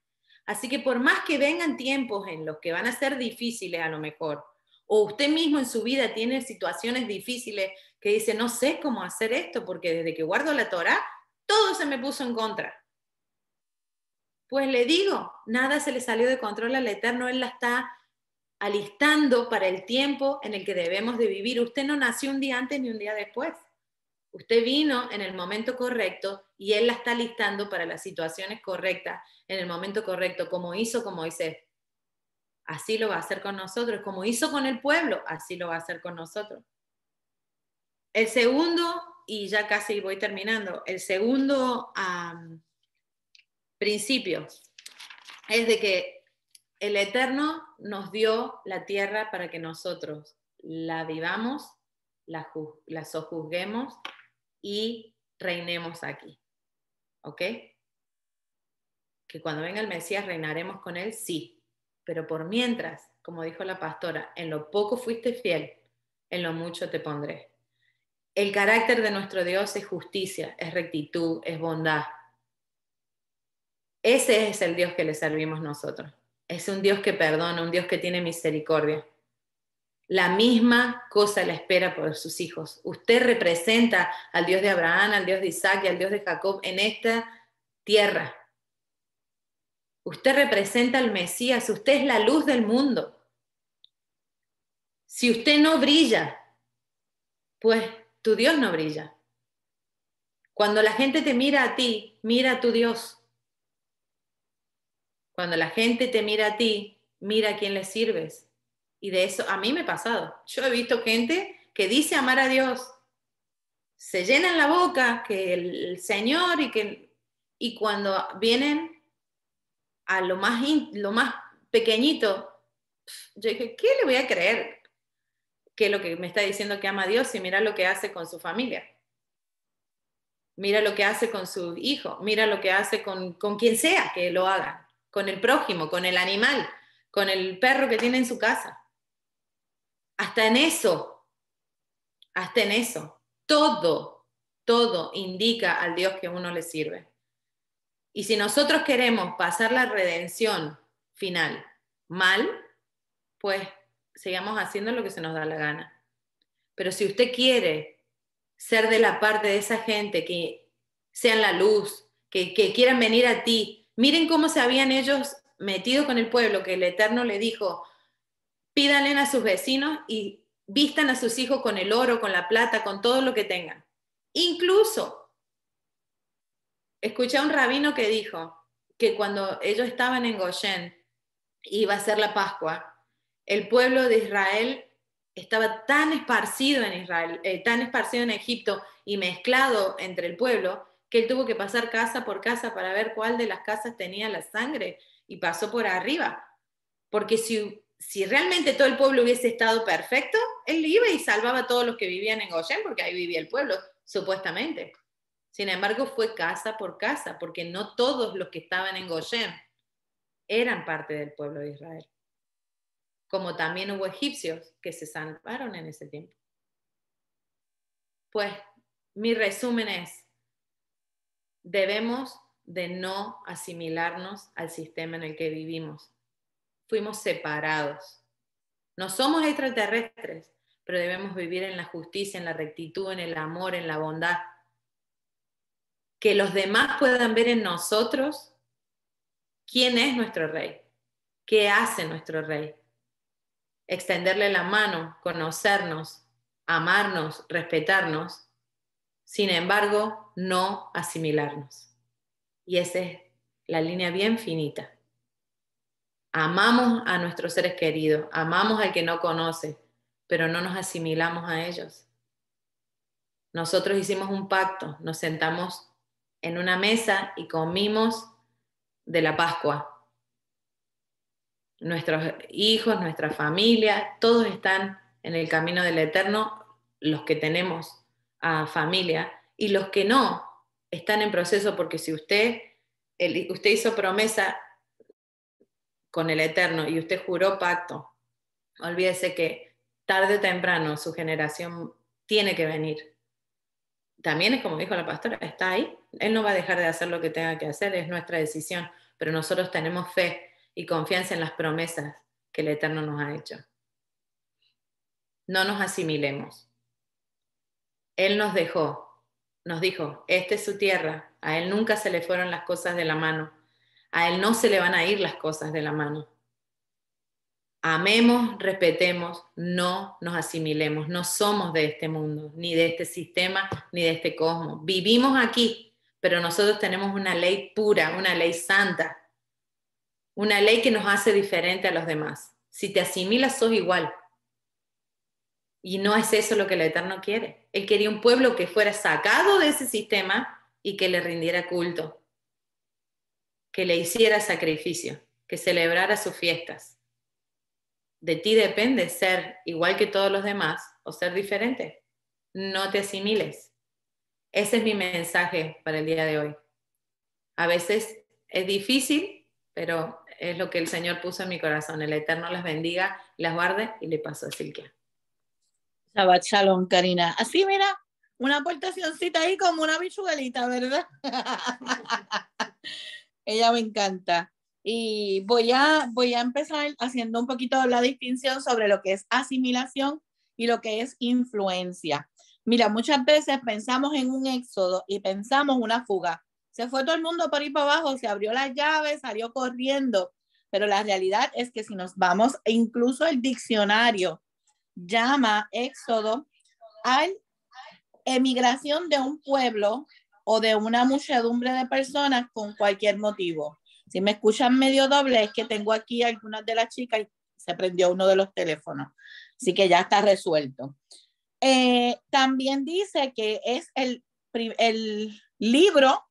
Así que por más que vengan tiempos en los que van a ser difíciles a lo mejor, o usted mismo en su vida tiene situaciones difíciles que dice, no sé cómo hacer esto, porque desde que guardo la Torah, todo se me puso en contra. Pues le digo, nada se le salió de control al Eterno, Él la está alistando para el tiempo en el que debemos de vivir. Usted no nació un día antes ni un día después. Usted vino en el momento correcto y Él la está listando para las situaciones correctas, en el momento correcto, como hizo con Moisés. Así lo va a hacer con nosotros, como hizo con el pueblo, así lo va a hacer con nosotros. El segundo, y ya casi voy terminando, el segundo principio es de que el Eterno nos dio la tierra para que nosotros la vivamos, la, la sojuzguemos y reinemos aquí. ¿Ok? Que cuando venga el Mesías reinaremos con él, sí. Pero por mientras, como dijo la pastora, en lo poco fuiste fiel, en lo mucho te pondré. El carácter de nuestro Dios es justicia, es rectitud, es bondad. Ese es el Dios que le servimos nosotros. Es un Dios que perdona, un Dios que tiene misericordia. La misma cosa la espera por sus hijos. Usted representa al Dios de Abraham, al Dios de Isaac y al Dios de Jacob en esta tierra. Usted representa al Mesías, usted es la luz del mundo. Si usted no brilla, pues tu Dios no brilla. Cuando la gente te mira a ti, mira a tu Dios. Cuando la gente te mira a ti, mira a quién le sirves. Y de eso a mí me ha pasado. Yo he visto gente que dice amar a Dios, se llenan la boca que el, Señor y que y cuando vienen a lo más lo más pequeñito, yo dije, ¿qué le voy a creer? Que lo que me está diciendo que ama a Dios y mira lo que hace con su familia. Mira lo que hace con su hijo, mira lo que hace con, con quien sea que lo haga, con el prójimo, con el animal, con el perro que tiene en su casa. Hasta en eso, hasta en eso, todo, todo indica al Dios que uno le sirve. Y si nosotros queremos pasar la redención final mal, pues sigamos haciendo lo que se nos da la gana. Pero si usted quiere ser de la parte de esa gente que sean la luz, que, que quieran venir a ti. Miren cómo se habían ellos metido con el pueblo, que el Eterno le dijo, pídanle a sus vecinos y vistan a sus hijos con el oro, con la plata, con todo lo que tengan. Incluso, escuché a un rabino que dijo que cuando ellos estaban en Goshen, iba a ser la Pascua, el pueblo de Israel estaba tan esparcido en Israel, eh, tan esparcido en Egipto y mezclado entre el pueblo, que él tuvo que pasar casa por casa para ver cuál de las casas tenía la sangre y pasó por arriba. Porque si, si realmente todo el pueblo hubiese estado perfecto, él iba y salvaba a todos los que vivían en Goshen, porque ahí vivía el pueblo, supuestamente. Sin embargo, fue casa por casa, porque no todos los que estaban en Goshen eran parte del pueblo de Israel. Como también hubo egipcios que se salvaron en ese tiempo. Pues mi resumen es, debemos de no asimilarnos al sistema en el que vivimos. Fuimos separados. No somos extraterrestres, pero debemos vivir en la justicia, en la rectitud, en el amor, en la bondad. Que los demás puedan ver en nosotros quién es nuestro rey, qué hace nuestro rey. Extenderle la mano, conocernos, amarnos, respetarnos, sin embargo, no asimilarnos. Y esa es la línea bien finita. Amamos a nuestros seres queridos, amamos al que no conoce, pero no nos asimilamos a ellos. Nosotros hicimos un pacto, nos sentamos en una mesa y comimos de la Pascua. Nuestros hijos, nuestra familia, todos están en el camino del Eterno, los que tenemos a familia y los que no, están en proceso porque si usted, usted hizo promesa con el Eterno y usted juró pacto, olvídese que tarde o temprano su generación tiene que venir. También es como dijo la pastora, está ahí. Él no va a dejar de hacer lo que tenga que hacer, es nuestra decisión, pero nosotros tenemos fe y confianza en las promesas que el Eterno nos ha hecho. No nos asimilemos. Él nos dejó nos dijo, esta es su tierra, a él nunca se le fueron las cosas de la mano, a él no se le van a ir las cosas de la mano. Amemos, respetemos, no nos asimilemos, no somos de este mundo, ni de este sistema, ni de este cosmos. Vivimos aquí, pero nosotros tenemos una ley pura, una ley santa, una ley que nos hace diferente a los demás. Si te asimilas, sos igual. Y no es eso lo que el Eterno quiere. Él quería un pueblo que fuera sacado de ese sistema y que le rindiera culto, que le hiciera sacrificio, que celebrara sus fiestas. De ti depende ser igual que todos los demás o ser diferente. No te asimiles. Ese es mi mensaje para el día de hoy. A veces es difícil, pero es lo que el Señor puso en mi corazón. El Eterno las bendiga, las guarde y le pasó a Silvia. Shabbat Karina. Así, mira, una aportacióncita ahí como una bichuelita, ¿verdad? Ella me encanta. Y voy a, voy a empezar haciendo un poquito la distinción sobre lo que es asimilación y lo que es influencia. Mira, muchas veces pensamos en un éxodo y pensamos una fuga. Se fue todo el mundo por ahí para abajo, se abrió la llave, salió corriendo. Pero la realidad es que si nos vamos, incluso el diccionario llama éxodo a emigración de un pueblo o de una muchedumbre de personas con cualquier motivo. Si me escuchan medio doble, es que tengo aquí algunas de las chicas y se prendió uno de los teléfonos. Así que ya está resuelto. Eh, también dice que es el libro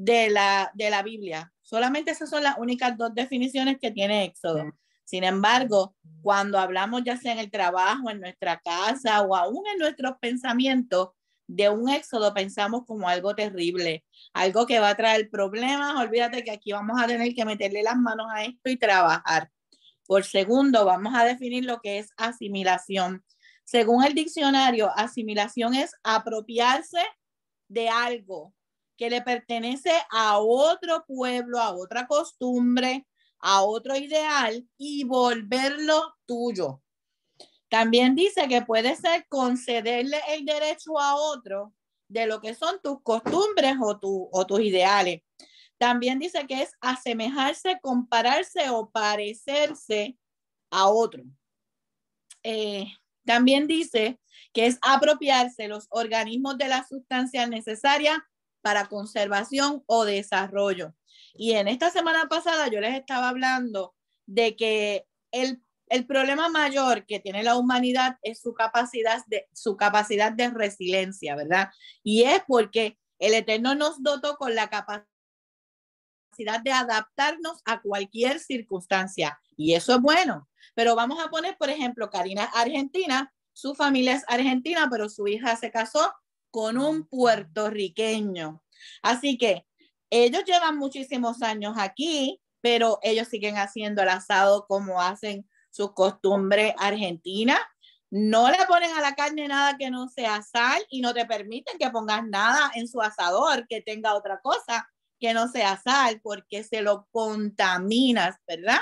de la, de la Biblia. Solamente esas son las únicas dos definiciones que tiene Éxodo. Sin embargo, cuando hablamos ya sea en el trabajo, en nuestra casa o aún en nuestros pensamientos de un éxodo, pensamos como algo terrible, algo que va a traer problemas. Olvídate que aquí vamos a tener que meterle las manos a esto y trabajar. Por segundo, vamos a definir lo que es asimilación. Según el diccionario, asimilación es apropiarse de algo que le pertenece a otro pueblo, a otra costumbre, a otro ideal y volverlo tuyo. También dice que puede ser concederle el derecho a otro de lo que son tus costumbres o, tu, tus ideales. También dice que es asemejarse, compararse o parecerse a otro. Eh, también dice que es apropiarse los organismos de las sustancias necesarias para conservación o desarrollo. Y en esta semana pasada yo les estaba hablando de que el, el problema mayor que tiene la humanidad es su capacidad, de, su capacidad de resiliencia, ¿verdad? Y es porque el Eterno nos dotó con la capacidad de adaptarnos a cualquier circunstancia. Y eso es bueno. Pero vamos a poner, por ejemplo, Karina Argentina, su familia es argentina, pero su hija se casó con un puertorriqueño. Así que ellos llevan muchísimos años aquí, pero ellos siguen haciendo el asado como hacen su costumbre argentina. No le ponen a la carne nada que no sea sal y no te permiten que pongas nada en su asador que tenga otra cosa que no sea sal porque se lo contaminas, ¿verdad?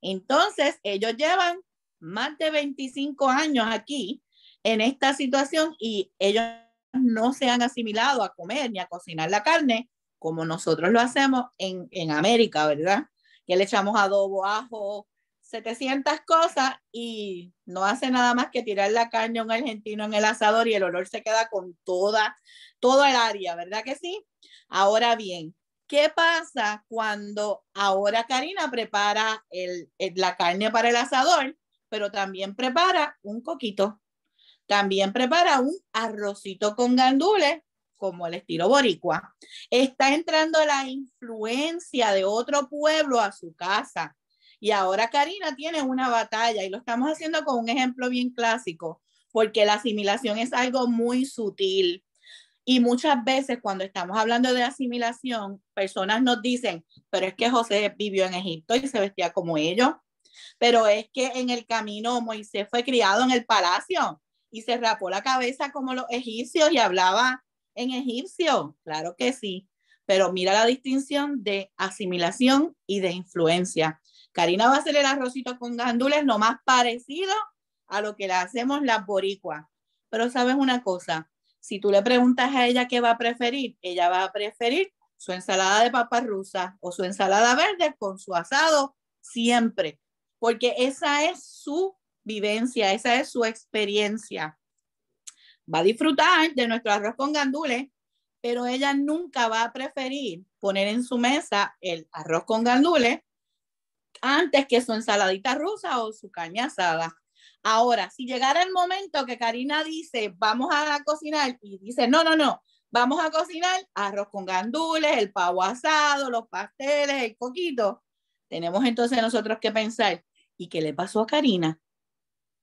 Entonces, ellos llevan más de 25 años aquí en esta situación y ellos no se han asimilado a comer ni a cocinar la carne como nosotros lo hacemos en, en América, ¿verdad? Que le echamos adobo, ajo, 700 cosas y no hace nada más que tirar la carne a un argentino en el asador y el olor se queda con toda, todo el área, ¿verdad que sí? Ahora bien, ¿qué pasa cuando ahora Karina prepara el, la carne para el asador, pero también prepara un coquito? También prepara un arrocito con gandules como el estilo boricua. Está entrando la influencia de otro pueblo a su casa y ahora Karina tiene una batalla y lo estamos haciendo con un ejemplo bien clásico, porque la asimilación es algo muy sutil. Y muchas veces cuando estamos hablando de asimilación, personas nos dicen, pero es que José vivió en Egipto y se vestía como ellos, pero es que en el camino Moisés fue criado en el palacio y se rapó la cabeza como los egipcios y hablaba en egipcio, claro que sí, pero mira la distinción de asimilación y de influencia. Karina va a hacer el arrocito con gandules lo más parecido a lo que le hacemos las boricuas. Pero sabes una cosa, si tú le preguntas a ella qué va a preferir, ella va a preferir su ensalada de papa rusa o su ensalada verde con su asado siempre, porque esa es su vivencia, esa es su experiencia. Va a disfrutar de nuestro arroz con gandules, pero ella nunca va a preferir poner en su mesa el arroz con gandules antes que su ensaladita rusa o su caña asada. Ahora, si llegara el momento que Karina dice, vamos a cocinar, y dice, no, no, no, vamos a cocinar arroz con gandules, el pavo asado, los pasteles, el coquito, tenemos entonces nosotros que pensar, ¿y qué le pasó a Karina?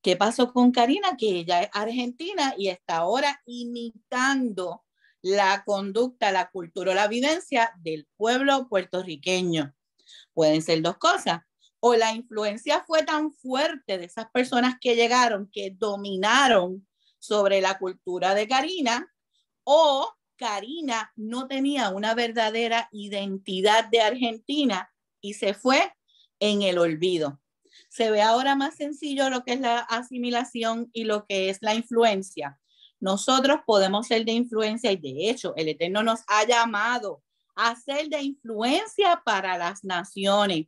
¿Qué pasó con Karina? Que ella es argentina y está ahora imitando la conducta, la cultura o la vivencia del pueblo puertorriqueño. Pueden ser dos cosas. O la influencia fue tan fuerte de esas personas que llegaron, que dominaron sobre la cultura de Karina, o Karina no tenía una verdadera identidad de Argentina y se fue en el olvido. Se ve ahora más sencillo lo que es la asimilación y lo que es la influencia. Nosotros podemos ser de influencia y de hecho el Eterno nos ha llamado hacer de influencia para las naciones,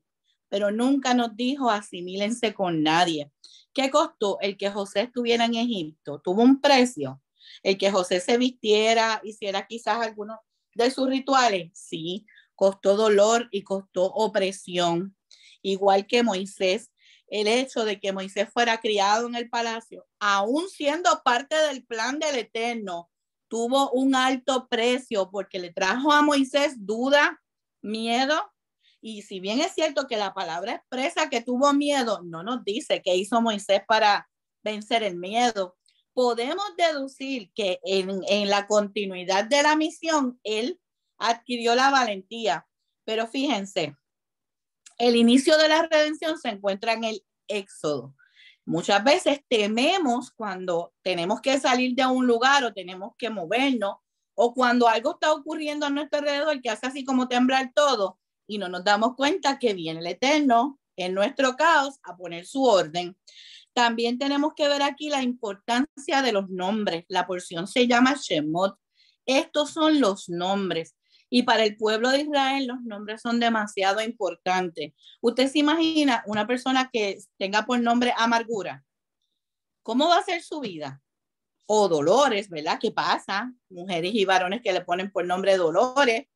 pero nunca nos dijo asimílense con nadie. ¿Qué costó el que José estuviera en Egipto? Tuvo un precio. El que José se vistiera, hiciera quizás algunos de sus rituales, sí, costó dolor y costó opresión. Igual que Moisés, el hecho de que Moisés fuera criado en el palacio, aún siendo parte del plan del Eterno, tuvo un alto precio porque le trajo a Moisés duda, miedo. Y si bien es cierto que la palabra expresa que tuvo miedo, no nos dice qué hizo Moisés para vencer el miedo. Podemos deducir que en, en la continuidad de la misión, él adquirió la valentía. Pero fíjense, el inicio de la redención se encuentra en el Éxodo. Muchas veces tememos cuando tenemos que salir de un lugar o tenemos que movernos o cuando algo está ocurriendo a nuestro alrededor que hace así como temblar todo y no nos damos cuenta que viene el Eterno en nuestro caos a poner su orden. También tenemos que ver aquí la importancia de los nombres. La porción se llama Shemot Estos son los nombres. Y para el pueblo de Israel los nombres son demasiado importantes. Usted se imagina una persona que tenga por nombre amargura. ¿Cómo va a ser su vida? O dolores, ¿verdad? ¿Qué pasa? Mujeres y varones que le ponen por nombre dolores.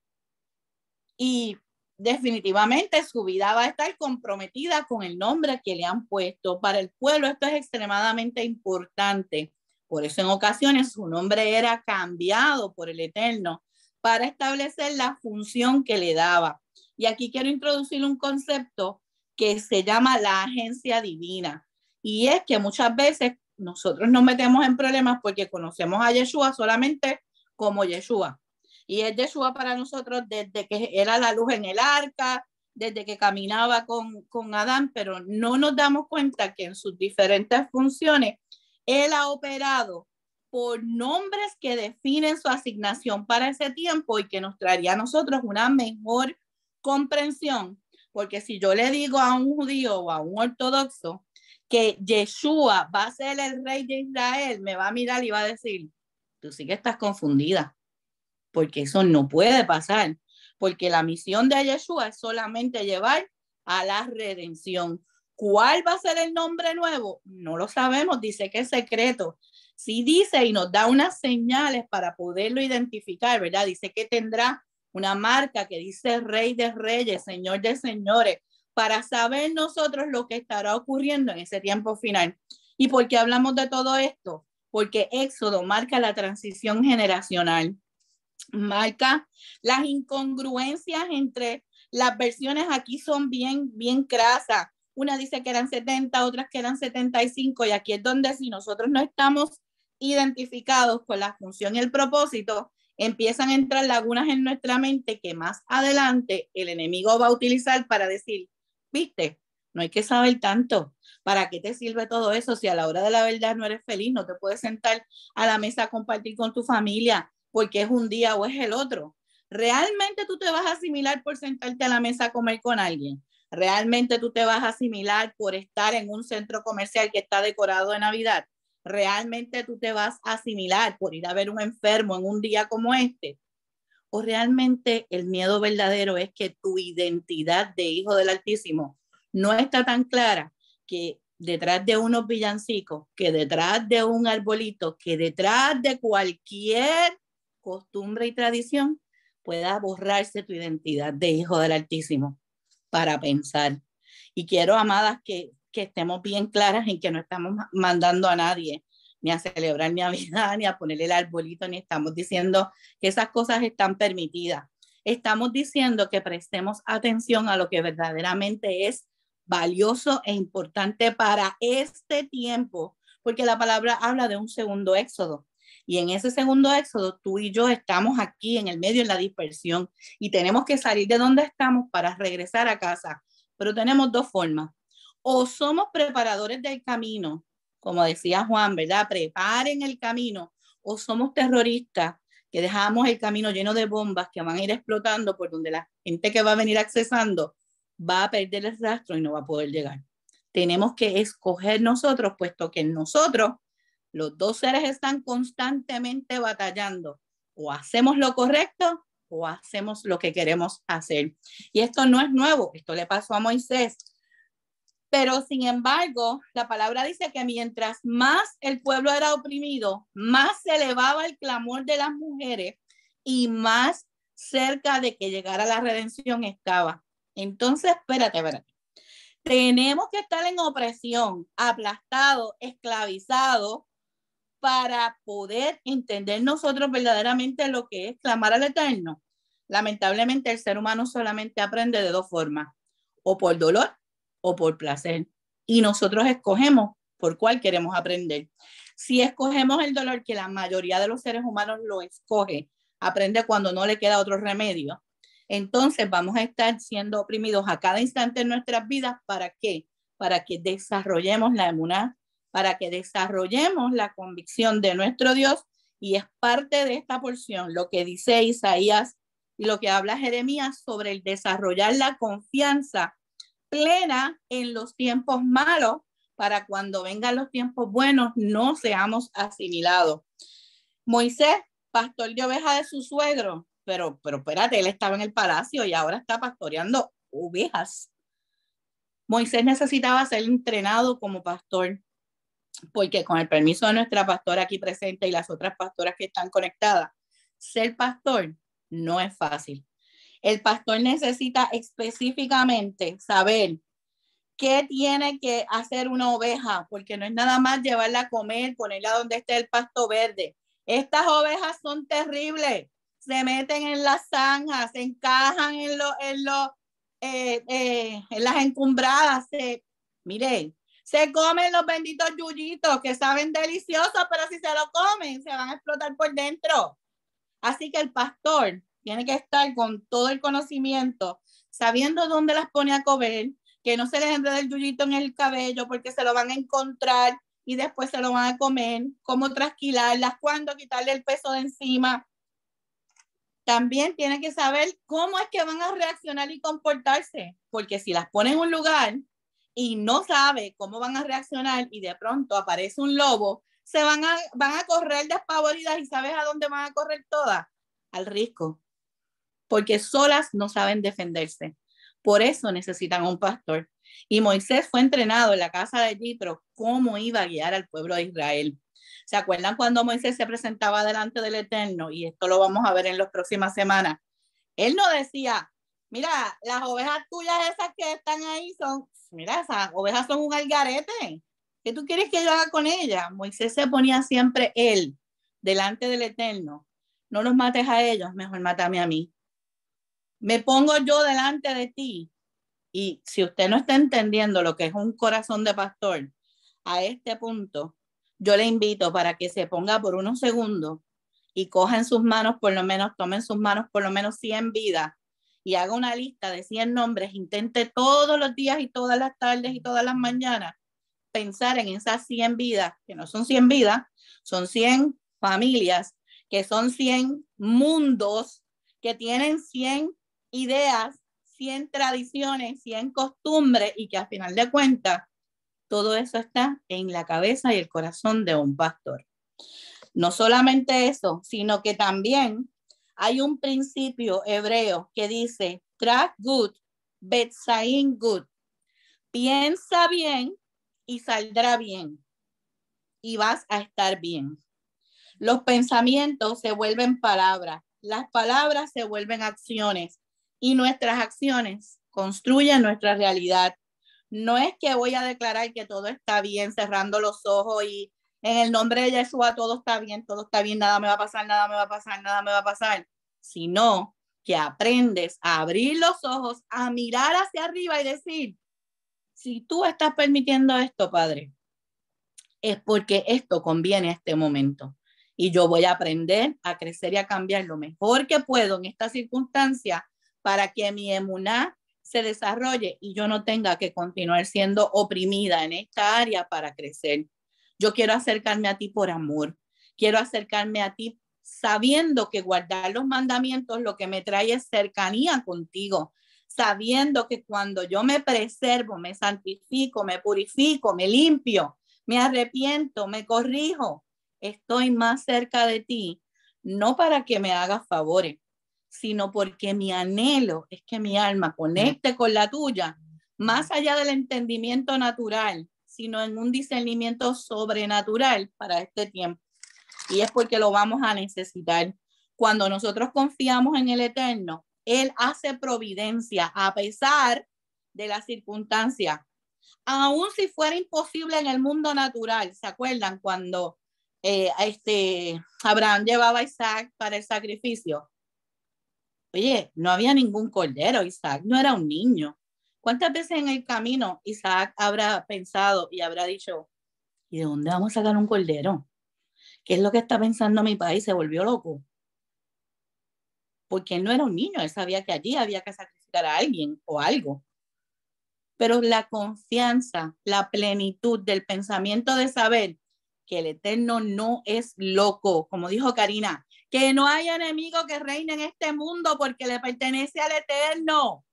Y definitivamente su vida va a estar comprometida con el nombre que le han puesto. Para el pueblo esto es extremadamente importante. Por eso en ocasiones su nombre era cambiado por el Eterno para establecer la función que le daba. Y aquí quiero introducir un concepto que se llama la agencia divina. Y es que muchas veces nosotros nos metemos en problemas porque conocemos a Yeshua solamente como Yeshua. Y es Yeshua para nosotros desde que era la luz en el arca, desde que caminaba con, con Adán, pero no nos damos cuenta que en sus diferentes funciones, Él ha operado por nombres que definen su asignación para ese tiempo y que nos traería a nosotros una mejor comprensión. Porque si yo le digo a un judío o a un ortodoxo que Yeshua va a ser el rey de Israel, me va a mirar y va a decir, tú sí que estás confundida, porque eso no puede pasar, porque la misión de Yeshua es solamente llevar a la redención. ¿Cuál va a ser el nombre nuevo? No lo sabemos, dice que es secreto, sí dice y nos da unas señales para poderlo identificar, ¿verdad? Dice que tendrá una marca que dice Rey de Reyes, Señor de Señores, para saber nosotros lo que estará ocurriendo en ese tiempo final. ¿Y por qué hablamos de todo esto? Porque Éxodo marca la transición generacional, marca las incongruencias entre las versiones aquí son bien, bien crasas. Una dice que eran 70, otras que eran 75, y aquí es donde si nosotros no estamos identificados con la función y el propósito, empiezan a entrar lagunas en nuestra mente que más adelante el enemigo va a utilizar para decir, viste, no hay que saber tanto. ¿Para qué te sirve todo eso si a la hora de la verdad no eres feliz? No te puedes sentar a la mesa a compartir con tu familia porque es un día o es el otro. ¿Realmente tú te vas a asimilar por sentarte a la mesa a comer con alguien? ¿Realmente tú te vas a asimilar por estar en un centro comercial que está decorado de Navidad? Realmente tú te vas a asimilar por ir a ver un enfermo en un día como este? ¿O realmente el miedo verdadero es que tu identidad de hijo del Altísimo no está tan clara que detrás de unos villancicos, que detrás de un arbolito, que detrás de cualquier costumbre y tradición pueda borrarse tu identidad de hijo del Altísimo para pensar? Y quiero, amadas, que que estemos bien claras en que no estamos mandando a nadie ni a celebrar Navidad, ni a ponerle el arbolito, ni estamos diciendo que esas cosas están permitidas. Estamos diciendo que prestemos atención a lo que verdaderamente es valioso e importante para este tiempo, porque la palabra habla de un segundo éxodo. Y en ese segundo éxodo, tú y yo estamos aquí en el medio de la dispersión y tenemos que salir de donde estamos para regresar a casa. Pero tenemos dos formas o somos preparadores del camino, como decía Juan, ¿verdad? Preparen el camino, o somos terroristas que dejamos el camino lleno de bombas que van a ir explotando por donde la gente que va a venir accesando va a perder el rastro y no va a poder llegar. Tenemos que escoger nosotros, puesto que nosotros, los dos seres están constantemente batallando. O hacemos lo correcto o hacemos lo que queremos hacer. Y esto no es nuevo, esto le pasó a Moisés pero sin embargo, la palabra dice que mientras más el pueblo era oprimido, más se elevaba el clamor de las mujeres y más cerca de que llegara la redención estaba. Entonces, espérate, espérate. Tenemos que estar en opresión, aplastado, esclavizado, para poder entender nosotros verdaderamente lo que es clamar al Eterno. Lamentablemente, el ser humano solamente aprende de dos formas, o por dolor o por placer. Y nosotros escogemos por cuál queremos aprender. Si escogemos el dolor, que la mayoría de los seres humanos lo escoge, aprende cuando no le queda otro remedio, entonces vamos a estar siendo oprimidos a cada instante en nuestras vidas. ¿Para qué? Para que desarrollemos la emuná, para que desarrollemos la convicción de nuestro Dios. Y es parte de esta porción lo que dice Isaías y lo que habla Jeremías sobre el desarrollar la confianza plena en los tiempos malos para cuando vengan los tiempos buenos no seamos asimilados. Moisés pastor de oveja de su suegro, pero, pero espérate, él estaba en el palacio y ahora está pastoreando ovejas. Moisés necesitaba ser entrenado como pastor, porque con el permiso de nuestra pastora aquí presente y las otras pastoras que están conectadas, ser pastor no es fácil. El pastor necesita específicamente saber qué tiene que hacer una oveja, porque no es nada más llevarla a comer, ponerla donde esté el pasto verde. Estas ovejas son terribles. Se meten en las zanjas, se encajan en, lo, en, lo, eh, eh, en las encumbradas. Se, mire, se comen los benditos yuyitos que saben deliciosos, pero si se lo comen, se van a explotar por dentro. Así que el pastor tiene que estar con todo el conocimiento, sabiendo dónde las pone a comer, que no se les enrede el yuyito en el cabello porque se lo van a encontrar y después se lo van a comer, cómo trasquilarlas, cuándo quitarle el peso de encima. También tiene que saber cómo es que van a reaccionar y comportarse, porque si las pone en un lugar y no sabe cómo van a reaccionar y de pronto aparece un lobo, se van a, van a correr despavoridas y sabes a dónde van a correr todas, al risco, porque solas no saben defenderse. Por eso necesitan un pastor. Y Moisés fue entrenado en la casa de Jitro cómo iba a guiar al pueblo de Israel. ¿Se acuerdan cuando Moisés se presentaba delante del Eterno? Y esto lo vamos a ver en las próximas semanas. Él no decía, mira, las ovejas tuyas esas que están ahí son, mira, esas ovejas son un algarete. ¿Qué tú quieres que yo haga con ellas? Moisés se ponía siempre él delante del Eterno. No los mates a ellos, mejor mátame a mí me pongo yo delante de ti. Y si usted no está entendiendo lo que es un corazón de pastor a este punto, yo le invito para que se ponga por unos segundos y coja en sus manos, por lo menos, tome en sus manos por lo menos 100 vidas y haga una lista de 100 nombres, intente todos los días y todas las tardes y todas las mañanas pensar en esas 100 vidas, que no son 100 vidas, son 100 familias, que son 100 mundos, que tienen 100 ideas, 100 tradiciones, 100 costumbres y que al final de cuentas todo eso está en la cabeza y el corazón de un pastor. No solamente eso, sino que también hay un principio hebreo que dice, track good, but saying good. Piensa bien y saldrá bien. Y vas a estar bien. Los pensamientos se vuelven palabras, las palabras se vuelven acciones y nuestras acciones construyen nuestra realidad. No es que voy a declarar que todo está bien cerrando los ojos y en el nombre de Yeshua todo está bien, todo está bien, nada me va a pasar, nada me va a pasar, nada me va a pasar, sino que aprendes a abrir los ojos, a mirar hacia arriba y decir, si tú estás permitiendo esto, Padre, es porque esto conviene a este momento. Y yo voy a aprender a crecer y a cambiar lo mejor que puedo en esta circunstancia para que mi emuná se desarrolle y yo no tenga que continuar siendo oprimida en esta área para crecer. Yo quiero acercarme a ti por amor. Quiero acercarme a ti sabiendo que guardar los mandamientos lo que me trae es cercanía contigo, sabiendo que cuando yo me preservo, me santifico, me purifico, me limpio, me arrepiento, me corrijo, estoy más cerca de ti, no para que me hagas favores, sino porque mi anhelo es que mi alma conecte con la tuya, más allá del entendimiento natural, sino en un discernimiento sobrenatural para este tiempo. Y es porque lo vamos a necesitar. Cuando nosotros confiamos en el Eterno, Él hace providencia a pesar de las circunstancias. Aún si fuera imposible en el mundo natural, ¿se acuerdan cuando eh, este, Abraham llevaba a Isaac para el sacrificio? Oye, no había ningún cordero, Isaac no era un niño. ¿Cuántas veces en el camino Isaac habrá pensado y habrá dicho, ¿y de dónde vamos a sacar un cordero? ¿Qué es lo que está pensando mi país? Se volvió loco. Porque él no era un niño, él sabía que allí había que sacrificar a alguien o algo. Pero la confianza, la plenitud del pensamiento de saber que el Eterno no es loco, como dijo Karina, que no hay enemigo que reine en este mundo porque le pertenece al Eterno.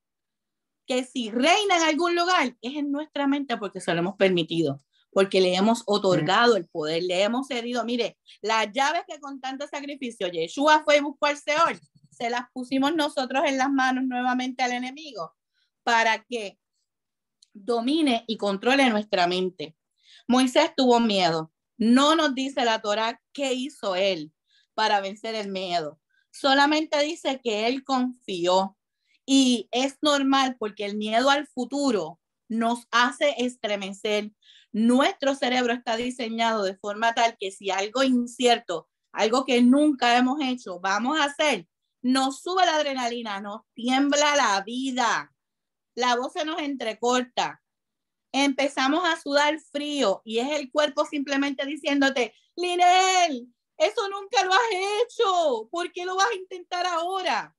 Que si reina en algún lugar es en nuestra mente porque se lo hemos permitido, porque le hemos otorgado el poder, le hemos herido. Mire, las llaves que con tanto sacrificio Yeshua fue y buscó al Señor, se las pusimos nosotros en las manos nuevamente al enemigo para que domine y controle nuestra mente. Moisés tuvo miedo. No nos dice la Torah qué hizo él para vencer el miedo. Solamente dice que él confió. Y es normal porque el miedo al futuro nos hace estremecer. Nuestro cerebro está diseñado de forma tal que si algo incierto, algo que nunca hemos hecho, vamos a hacer, nos sube la adrenalina, nos tiembla la vida, la voz se nos entrecorta, empezamos a sudar frío y es el cuerpo simplemente diciéndote, Linel, eso nunca lo has hecho, ¿por qué lo vas a intentar ahora?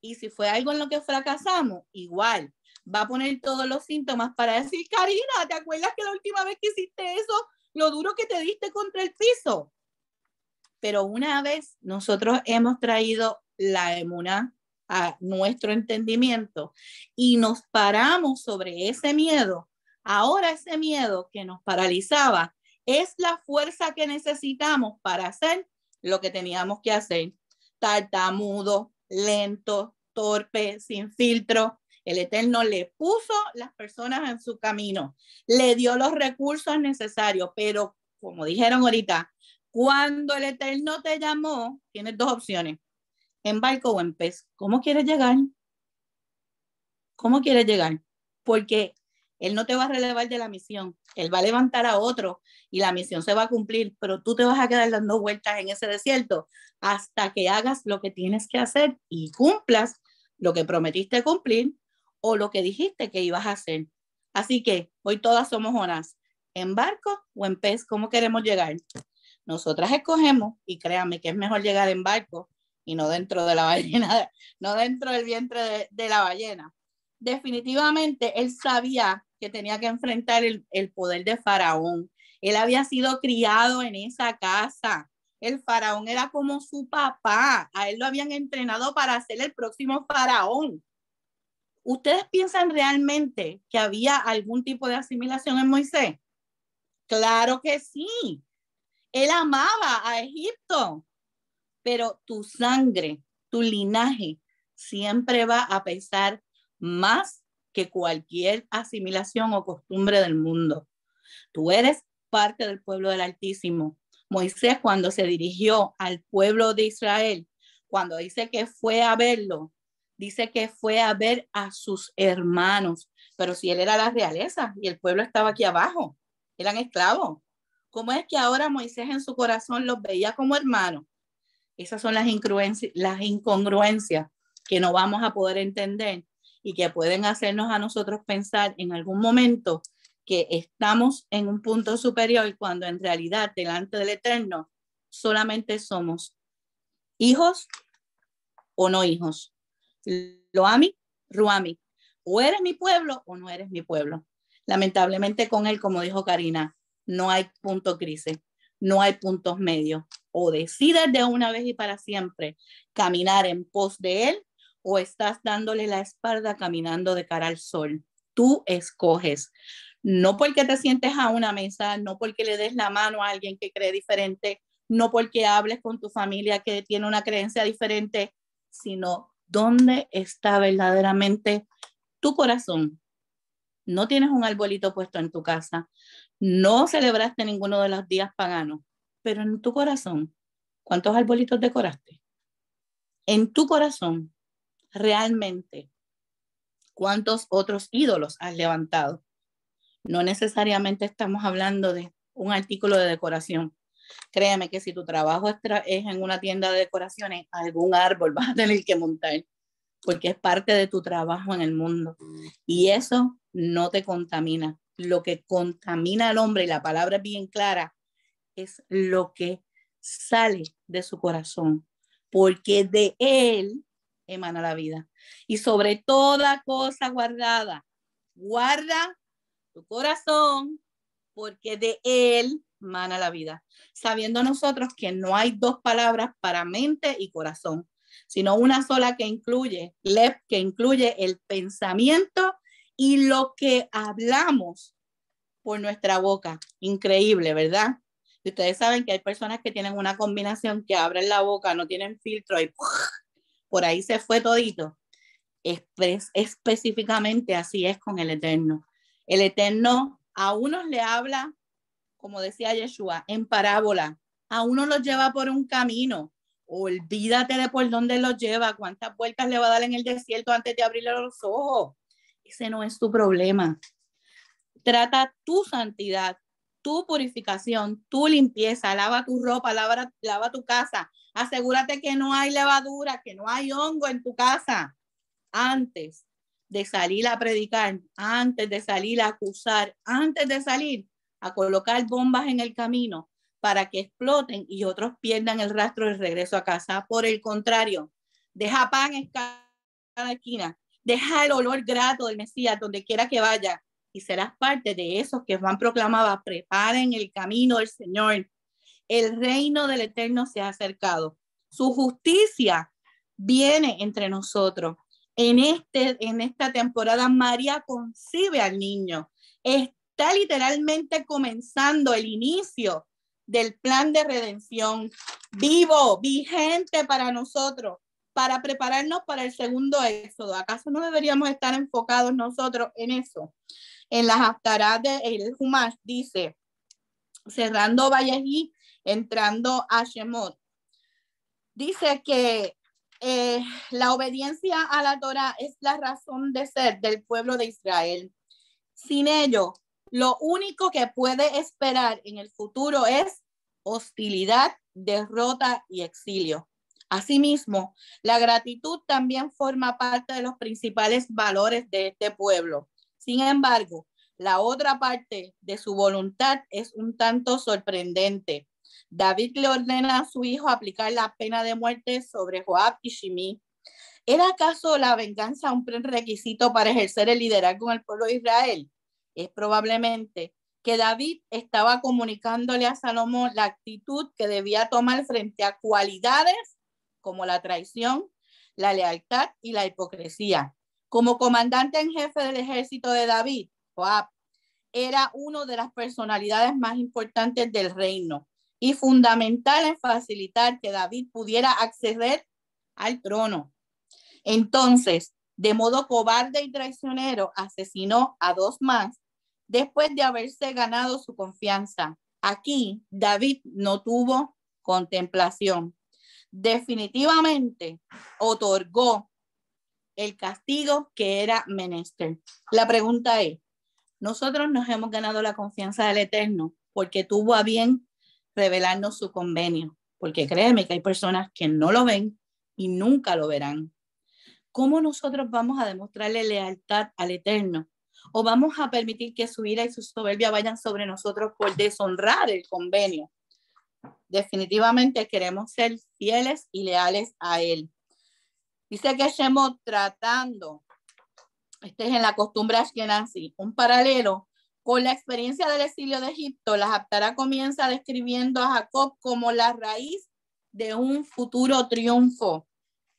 Y si fue algo en lo que fracasamos, igual, va a poner todos los síntomas para decir, Karina, ¿te acuerdas que la última vez que hiciste eso, lo duro que te diste contra el piso? Pero una vez nosotros hemos traído la emuna a nuestro entendimiento y nos paramos sobre ese miedo, ahora ese miedo que nos paralizaba es la fuerza que necesitamos para hacer lo que teníamos que hacer. Tartamudo, lento, torpe, sin filtro. El Eterno le puso las personas en su camino, le dio los recursos necesarios, pero como dijeron ahorita, cuando el Eterno te llamó, tienes dos opciones en barco o en pez. ¿Cómo quieres llegar? ¿Cómo quieres llegar? Porque Él no te va a relevar de la misión. Él va a levantar a otro y la misión se va a cumplir, pero tú te vas a quedar dando vueltas en ese desierto hasta que hagas lo que tienes que hacer y cumplas lo que prometiste cumplir o lo que dijiste que ibas a hacer. Así que hoy todas somos horas. ¿En barco o en pez? ¿Cómo queremos llegar? Nosotras escogemos, y créanme que es mejor llegar en barco y no dentro de la ballena, no dentro del vientre de, la ballena. Definitivamente él sabía que tenía que enfrentar el, el poder de Faraón. Él había sido criado en esa casa. El faraón era como su papá. A él lo habían entrenado para ser el próximo faraón. ¿Ustedes piensan realmente que había algún tipo de asimilación en Moisés? Claro que sí. Él amaba a Egipto pero tu sangre, tu linaje siempre va a pesar más que cualquier asimilación o costumbre del mundo. Tú eres parte del pueblo del Altísimo. Moisés cuando se dirigió al pueblo de Israel, cuando dice que fue a verlo, dice que fue a ver a sus hermanos, pero si él era la realeza y el pueblo estaba aquí abajo, eran esclavos. ¿Cómo es que ahora Moisés en su corazón los veía como hermanos? Esas son las, las incongruencias que no vamos a poder entender y que pueden hacernos a nosotros pensar en algún momento que estamos en un punto superior cuando en realidad delante del Eterno solamente somos hijos o no hijos. Loami, Ruami. O eres mi pueblo o no eres mi pueblo. Lamentablemente con él, como dijo Karina, no hay punto crisis no hay puntos medios. O decides de una vez y para siempre caminar en pos de Él o estás dándole la espalda caminando de cara al sol. Tú escoges. No porque te sientes a una mesa, no porque le des la mano a alguien que cree diferente, no porque hables con tu familia que tiene una creencia diferente, sino dónde está verdaderamente tu corazón. No tienes un arbolito puesto en tu casa, no celebraste ninguno de los días paganos, pero en tu corazón, ¿cuántos arbolitos decoraste? En tu corazón, realmente, ¿cuántos otros ídolos has levantado? No necesariamente estamos hablando de un artículo de decoración. Créeme que si tu trabajo es en una tienda de decoraciones, algún árbol vas a tener que montar, porque es parte de tu trabajo en el mundo. Y eso no te contamina lo que contamina al hombre, y la palabra es bien clara, es lo que sale de su corazón, porque de él emana la vida. Y sobre toda cosa guardada, guarda tu corazón, porque de él emana la vida. Sabiendo nosotros que no hay dos palabras para mente y corazón, sino una sola que incluye, que incluye el pensamiento y lo que hablamos, por nuestra boca. Increíble, ¿verdad? Ustedes saben que hay personas que tienen una combinación que abren la boca, no tienen filtro y por ahí se fue todito. específicamente así es con el Eterno. El Eterno a unos le habla, como decía Yeshua, en parábola. A uno los lleva por un camino. Olvídate de por dónde los lleva, cuántas vueltas le va a dar en el desierto antes de abrirle los ojos. Ese no es tu problema. Trata tu santidad, tu purificación, tu limpieza, lava tu ropa, lava tu casa. Asegúrate que no hay levadura, que no hay hongo en tu casa antes de salir a predicar, antes de salir a acusar, antes de salir a colocar bombas en el camino para que exploten y otros pierdan el rastro del regreso a casa. Por el contrario, deja pan en cada esquina, deja el olor grato del Mesías donde quiera que vaya y serás parte de esos que van proclamados, preparen el camino del Señor. El reino del Eterno se ha acercado. Su justicia viene entre nosotros. En, este, en esta temporada, María concibe al niño. Está literalmente comenzando el inicio del plan de redención vivo, vigente para nosotros, para prepararnos para el segundo éxodo. ¿Acaso no deberíamos estar enfocados nosotros en eso? En las haftarás de el Humash dice, cerrando Vallejí, entrando a Shemot. Dice que eh, la obediencia a la Torah es la razón de ser del pueblo de Israel. Sin ello, lo único que puede esperar en el futuro es hostilidad, derrota y exilio. Asimismo, la gratitud también forma parte de los principales valores de este pueblo. Sin embargo, la otra parte de su voluntad es un tanto sorprendente. David le ordena a su hijo aplicar la pena de muerte sobre Joab y Shimi. ¿Era acaso la venganza un requisito para ejercer el liderazgo en el pueblo de Israel? Es probablemente que David estaba comunicándole a Salomón la actitud que debía tomar frente a cualidades como la traición, la lealtad y la hipocresía. Como comandante en jefe del ejército de David, Joab era una de las personalidades más importantes del reino y fundamental en facilitar que David pudiera acceder al trono. Entonces, de modo cobarde y traicionero, asesinó a dos más después de haberse ganado su confianza. Aquí David no tuvo contemplación. Definitivamente otorgó el castigo que era menester. La pregunta es, nosotros nos hemos ganado la confianza del Eterno porque tuvo a bien revelarnos su convenio, porque créeme que hay personas que no lo ven y nunca lo verán. ¿Cómo nosotros vamos a demostrarle lealtad al Eterno o vamos a permitir que su ira y su soberbia vayan sobre nosotros por deshonrar el convenio. Definitivamente queremos ser fieles y leales a él. Dice que estemos tratando, este es en la costumbre ashkenazi, un paralelo con la experiencia del exilio de Egipto. La Haftarah comienza describiendo a Jacob como la raíz de un futuro triunfo.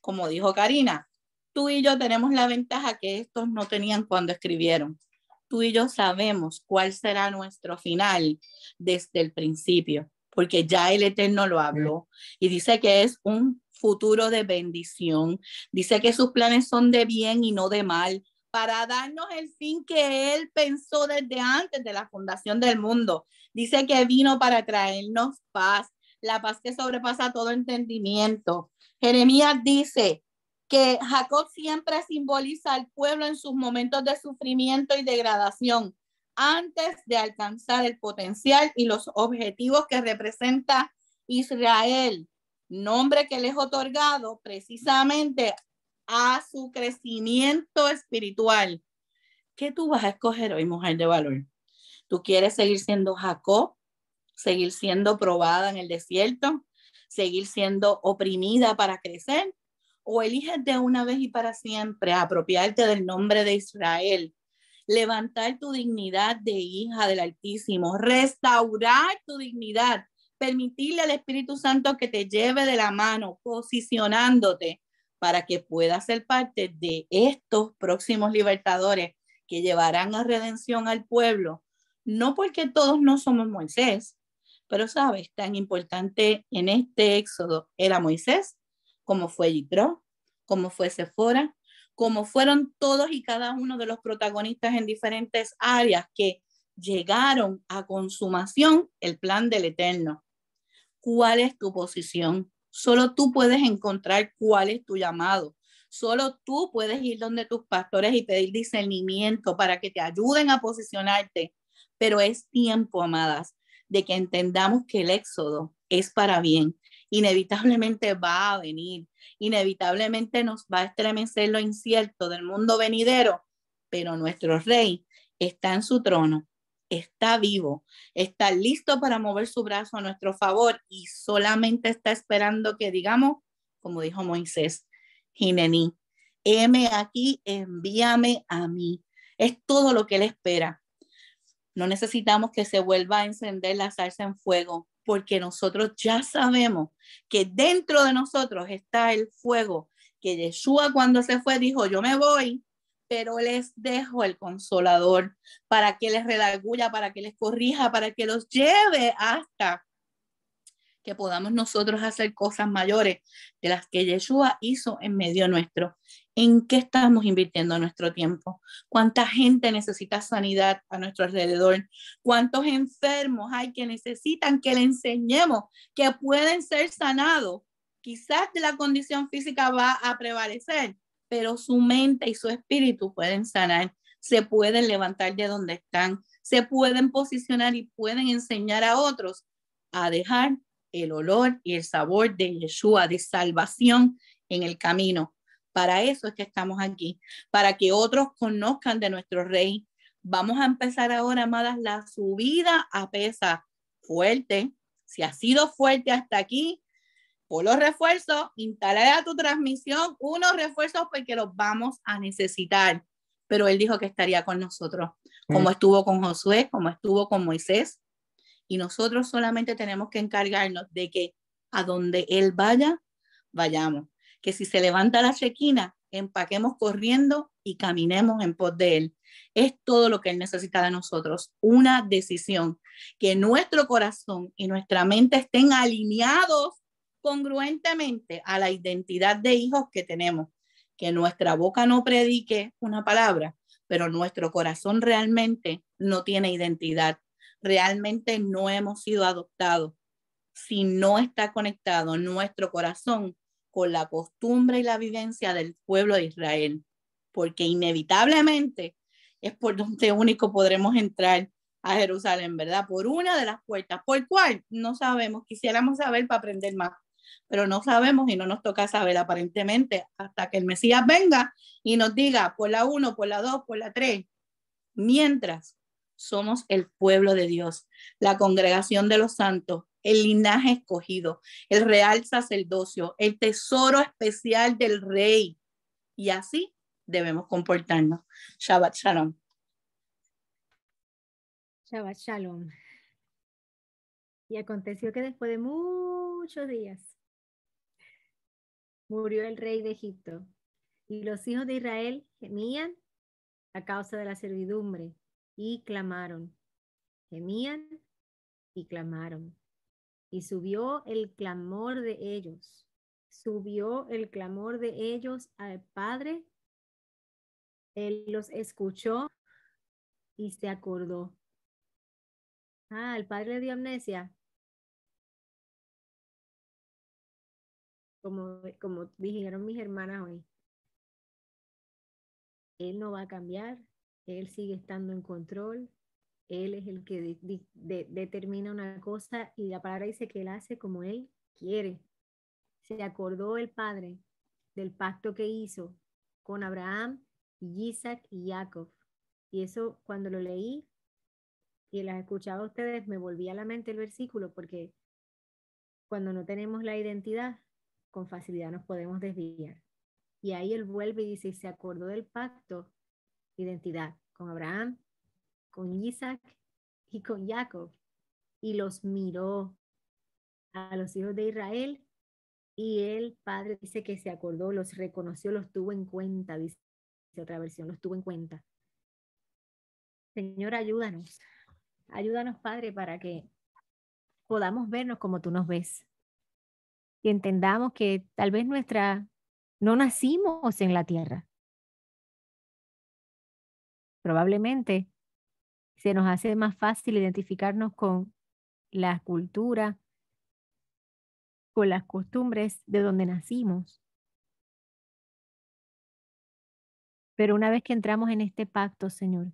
Como dijo Karina, tú y yo tenemos la ventaja que estos no tenían cuando escribieron. Tú y yo sabemos cuál será nuestro final desde el principio, porque ya el Eterno lo habló y dice que es un futuro de bendición. Dice que sus planes son de bien y no de mal, para darnos el fin que Él pensó desde antes de la fundación del mundo. Dice que vino para traernos paz, la paz que sobrepasa todo entendimiento. Jeremías dice, que Jacob siempre simboliza al pueblo en sus momentos de sufrimiento y degradación, antes de alcanzar el potencial y los objetivos que representa Israel, nombre que le es otorgado precisamente a su crecimiento espiritual. ¿Qué tú vas a escoger hoy, mujer de valor? ¿Tú quieres seguir siendo Jacob? ¿Seguir siendo probada en el desierto? ¿Seguir siendo oprimida para crecer? o eliges de una vez y para siempre apropiarte del nombre de Israel, levantar tu dignidad de hija del Altísimo, restaurar tu dignidad, permitirle al Espíritu Santo que te lleve de la mano, posicionándote para que puedas ser parte de estos próximos libertadores que llevarán a redención al pueblo. No porque todos no somos Moisés, pero sabes, tan importante en este éxodo era Moisés, como fue Yitro, como fue Sephora, como fueron todos y cada uno de los protagonistas en diferentes áreas que llegaron a consumación el plan del Eterno. ¿Cuál es tu posición? Solo tú puedes encontrar cuál es tu llamado. Solo tú puedes ir donde tus pastores y pedir discernimiento para que te ayuden a posicionarte. Pero es tiempo, amadas, de que entendamos que el éxodo es para bien. Inevitablemente va a venir. Inevitablemente nos va a estremecer lo incierto del mundo venidero. Pero nuestro rey está en su trono está vivo, está listo para mover su brazo a nuestro favor y solamente está esperando que digamos, como dijo Moisés, Jinení, heme aquí, envíame a mí. Es todo lo que él espera. No necesitamos que se vuelva a encender la salsa en fuego, porque nosotros ya sabemos que dentro de nosotros está el fuego que Yeshua cuando se fue dijo, yo me voy, pero les dejo el consolador para que les redarguya, para que les corrija, para que los lleve hasta que podamos nosotros hacer cosas mayores de las que Yeshua hizo en medio nuestro. ¿En qué estamos invirtiendo nuestro tiempo? ¿Cuánta gente necesita sanidad a nuestro alrededor? ¿Cuántos enfermos hay que necesitan que le enseñemos que pueden ser sanados? Quizás la condición física va a prevalecer, pero su mente y su espíritu pueden sanar, se pueden levantar de donde están, se pueden posicionar y pueden enseñar a otros a dejar el olor y el sabor de Yeshua, de salvación en el camino. Para eso es que estamos aquí, para que otros conozcan de nuestro Rey. Vamos a empezar ahora, amadas, la subida a pesa fuerte. Si ha sido fuerte hasta aquí, por los refuerzos, instalar a tu transmisión unos refuerzos porque los vamos a necesitar. Pero él dijo que estaría con nosotros, como mm. estuvo con Josué, como estuvo con Moisés. Y nosotros solamente tenemos que encargarnos de que a donde él vaya, vayamos. Que si se levanta la chequina, empaquemos corriendo y caminemos en pos de él. Es todo lo que él necesita de nosotros, una decisión, que nuestro corazón y nuestra mente estén alineados congruentemente a la identidad de hijos que tenemos. Que nuestra boca no predique una palabra, pero nuestro corazón realmente no tiene identidad. Realmente no hemos sido adoptados. Si no está conectado nuestro corazón con la costumbre y la vivencia del pueblo de Israel, porque inevitablemente es por donde único podremos entrar a Jerusalén, ¿verdad? Por una de las puertas. ¿Por cuál? No sabemos. Quisiéramos saber para aprender más pero no sabemos y no nos toca saber aparentemente hasta que el Mesías venga y nos diga por la uno, por la dos, por la tres. Mientras somos el pueblo de Dios, la congregación de los santos, el linaje escogido, el real sacerdocio, el tesoro especial del rey. Y así debemos comportarnos. Shabbat Shalom. Shabbat Shalom. Y aconteció que después de muchos días murió el rey de Egipto, y los hijos de Israel gemían a causa de la servidumbre y clamaron, gemían y clamaron. Y subió el clamor de ellos, subió el clamor de ellos al Padre. Él los escuchó y se acordó. Ah, el Padre le dio amnesia. Como, como dijeron mis hermanas hoy, Él no va a cambiar, Él sigue estando en control, Él es el que determina una cosa y la palabra dice que Él hace como Él quiere. Se acordó el Padre del pacto que hizo con Abraham, Isaac y Jacob. Y eso cuando lo leí y las escuchaba a ustedes, me volvía a la mente el versículo porque cuando no tenemos la identidad, con facilidad nos podemos desviar. Y ahí él vuelve y dice, se acordó del pacto, identidad, con Abraham, con Isaac y con Jacob. Y los miró a los hijos de Israel y el Padre dice que se acordó, los reconoció, los tuvo en cuenta, dice otra versión, los tuvo en cuenta. Señor, ayúdanos Ayúdanos, Padre, para que podamos vernos como tú nos ves. Y entendamos que tal vez nuestra, no nacimos en la tierra. Probablemente se nos hace más fácil identificarnos con la cultura, con las costumbres de donde nacimos. Pero una vez que entramos en este pacto, Señor,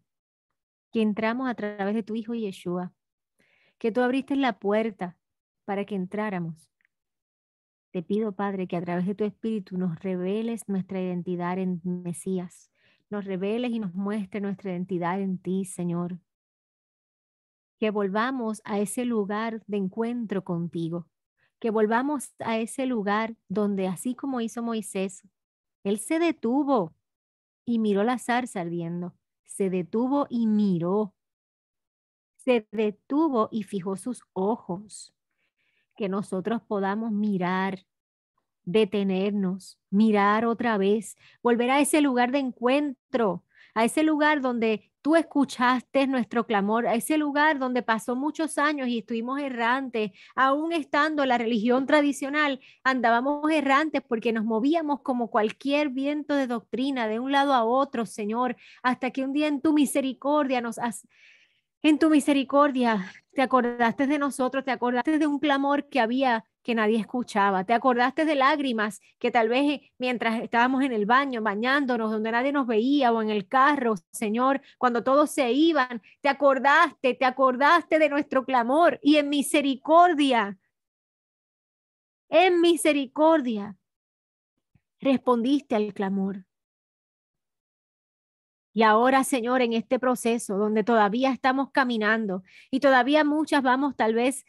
que entramos a través de tu Hijo Yeshua, que tú abriste la puerta para que entráramos. Te pido, Padre, que a través de tu Espíritu nos reveles nuestra identidad en Mesías, nos reveles y nos muestre nuestra identidad en ti, Señor. Que volvamos a ese lugar de encuentro contigo, que volvamos a ese lugar donde, así como hizo Moisés, él se detuvo y miró la zarza ardiendo, se detuvo y miró se detuvo y fijó sus ojos. Que nosotros podamos mirar, detenernos, mirar otra vez, volver a ese lugar de encuentro, a ese lugar donde tú escuchaste nuestro clamor, a ese lugar donde pasó muchos años y estuvimos errantes, aún estando la religión tradicional, andábamos errantes porque nos movíamos como cualquier viento de doctrina de un lado a otro, Señor, hasta que un día en tu misericordia nos has en tu misericordia. Te acordaste de nosotros, te acordaste de un clamor que había que nadie escuchaba, te acordaste de lágrimas que tal vez mientras estábamos en el baño, bañándonos, donde nadie nos veía o en el carro, Señor, cuando todos se iban, te acordaste, te acordaste de nuestro clamor y en misericordia, en misericordia, respondiste al clamor. Y ahora, Señor, en este proceso donde todavía estamos caminando y todavía muchas vamos tal vez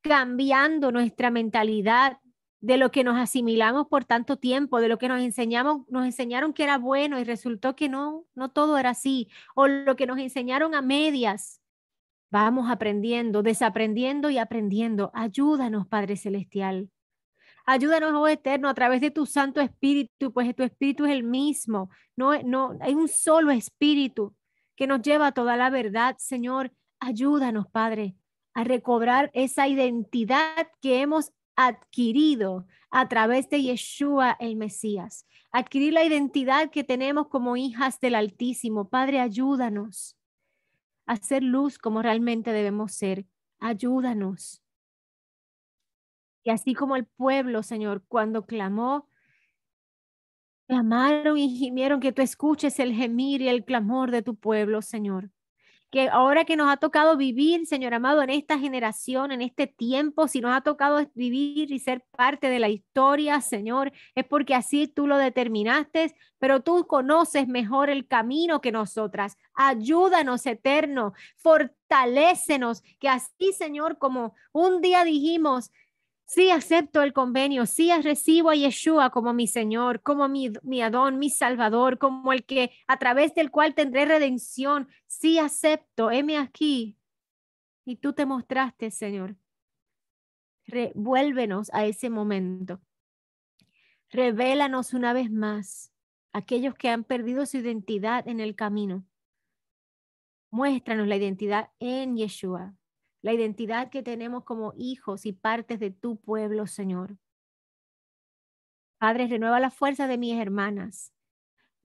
cambiando nuestra mentalidad de lo que nos asimilamos por tanto tiempo, de lo que nos enseñamos, nos enseñaron que era bueno y resultó que no, no todo era así, o lo que nos enseñaron a medias. Vamos aprendiendo, desaprendiendo y aprendiendo. Ayúdanos, Padre Celestial. Ayúdanos, oh Eterno, a través de tu Santo Espíritu, pues tu Espíritu es el mismo. No, no, hay un solo Espíritu que nos lleva a toda la verdad. Señor, ayúdanos, Padre, a recobrar esa identidad que hemos adquirido a través de Yeshua el Mesías. Adquirir la identidad que tenemos como hijas del Altísimo. Padre, ayúdanos a ser luz como realmente debemos ser. Ayúdanos. Y así como el pueblo, Señor, cuando clamó, clamaron y gimieron que tú escuches el gemir y el clamor de tu pueblo, Señor. Que ahora que nos ha tocado vivir, Señor amado, en esta generación, en este tiempo, si nos ha tocado vivir y ser parte de la historia, Señor, es porque así tú lo determinaste, pero tú conoces mejor el camino que nosotras. Ayúdanos, eterno, fortalécenos, que así, Señor, como un día dijimos, Sí acepto el convenio, sí recibo a Yeshua como mi Señor, como mi, mi Adón, mi Salvador, como el que a través del cual tendré redención. Sí acepto, heme aquí. Y tú te mostraste, Señor. Revuélvenos a ese momento. Revélanos una vez más aquellos que han perdido su identidad en el camino. Muéstranos la identidad en Yeshua la identidad que tenemos como hijos y partes de tu pueblo, Señor. Padre, renueva la fuerza de mis hermanas.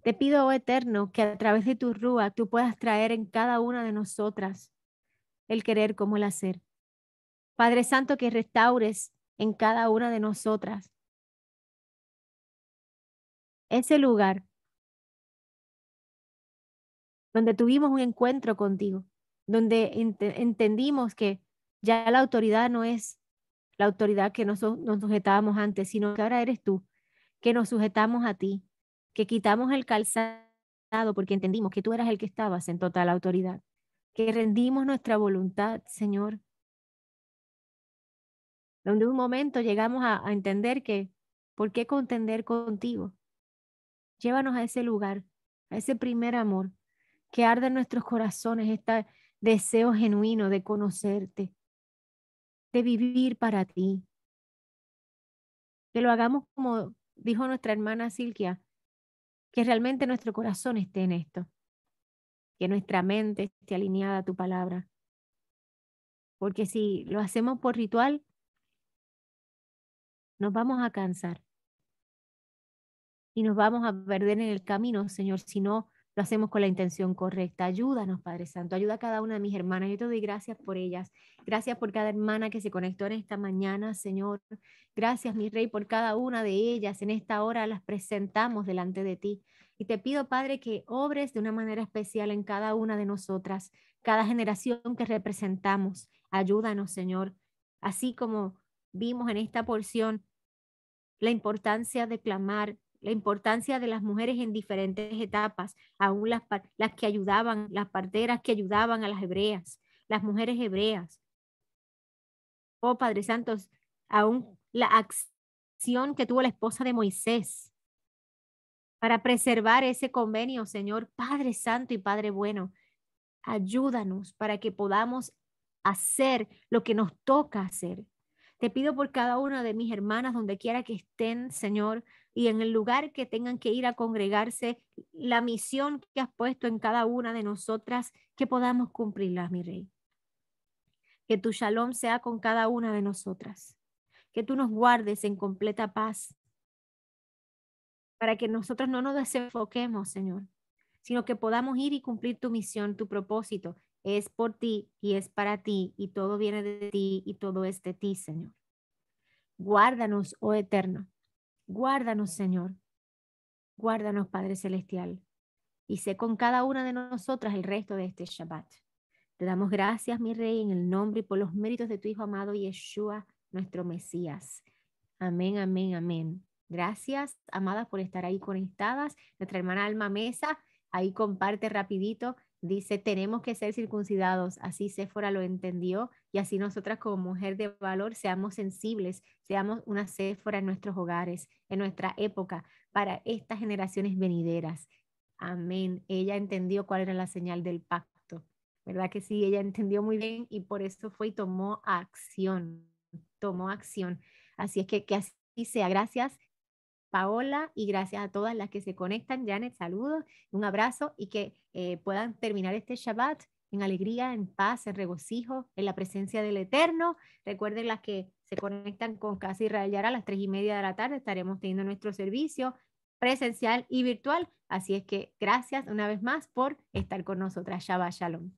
Te pido, oh eterno, que a través de tu rúa tú puedas traer en cada una de nosotras el querer como el hacer. Padre Santo, que restaures en cada una de nosotras ese lugar donde tuvimos un encuentro contigo donde entendimos que ya la autoridad no es la autoridad que nos, nos sujetábamos antes, sino que ahora eres tú, que nos sujetamos a ti, que quitamos el calzado porque entendimos que tú eras el que estabas en total autoridad, que rendimos nuestra voluntad, Señor. Donde un momento llegamos a, a entender que, ¿por qué contender contigo? Llévanos a ese lugar, a ese primer amor que arde en nuestros corazones, esta, deseo genuino de conocerte, de vivir para ti. Que lo hagamos como dijo nuestra hermana Silvia, que realmente nuestro corazón esté en esto, que nuestra mente esté alineada a tu palabra, Porque si lo hacemos por ritual, nos vamos a cansar y nos vamos a perder en el camino, Señor, si no lo hacemos con la intención correcta. Ayúdanos, Padre Santo. Ayuda a cada una de mis hermanas. Yo te doy gracias por ellas. Gracias por cada hermana que se conectó en esta mañana, Señor. Gracias, mi Rey, por cada una de ellas. En esta hora las presentamos delante de ti. Y te pido, Padre, que obres de una manera especial en cada una de nosotras, cada generación que representamos. Ayúdanos, Señor. Así como vimos en esta porción la importancia de clamar, la importancia de las mujeres en diferentes etapas, aún las, las que ayudaban, las parteras que ayudaban a las hebreas, las mujeres hebreas. Oh Padre Santos, aún la acción que tuvo la esposa de Moisés para preservar ese convenio, Señor, Padre Santo y Padre bueno, ayúdanos para que podamos hacer lo que nos toca hacer. Te pido por cada una de mis hermanas, donde quiera que estén, Señor, y en el lugar que tengan que ir a congregarse, la misión que has puesto en cada una de nosotras, que podamos cumplirla, mi Rey. Que tu shalom sea con cada una de nosotras. Que tú nos guardes en completa paz. Para que nosotros no nos desenfoquemos, Señor, sino que podamos ir y cumplir tu misión, tu propósito, es por ti y es para ti y todo viene de ti y todo es de ti, Señor. Guárdanos, oh eterno. Guárdanos, Señor. Guárdanos, Padre Celestial. Y sé con cada una de nosotras el resto de este Shabbat. Te damos gracias, mi Rey, en el nombre y por los méritos de tu Hijo amado Yeshua, nuestro Mesías. Amén, amén, amén. Gracias, amadas, por estar ahí conectadas. Nuestra hermana Alma Mesa, ahí comparte rapidito Dice, tenemos que ser circuncidados. Así Séfora lo entendió y así nosotras como mujer de valor seamos sensibles, seamos una Séfora en nuestros hogares, en nuestra época, para estas generaciones venideras. Amén. Ella entendió cuál era la señal del pacto. ¿Verdad que sí? Ella entendió muy bien y por eso fue y tomó acción. Tomó acción. Así es que que así sea. Gracias Paola y gracias a todas las que se conectan. Janet, saludos, un abrazo y que eh, puedan terminar este Shabbat en alegría, en paz, en regocijo, en la presencia del Eterno. Recuerden las que se conectan con Casa Israel a las tres y media de la tarde. Estaremos teniendo nuestro servicio presencial y virtual. Así es que gracias una vez más por estar con nosotras. Shabbat Shalom.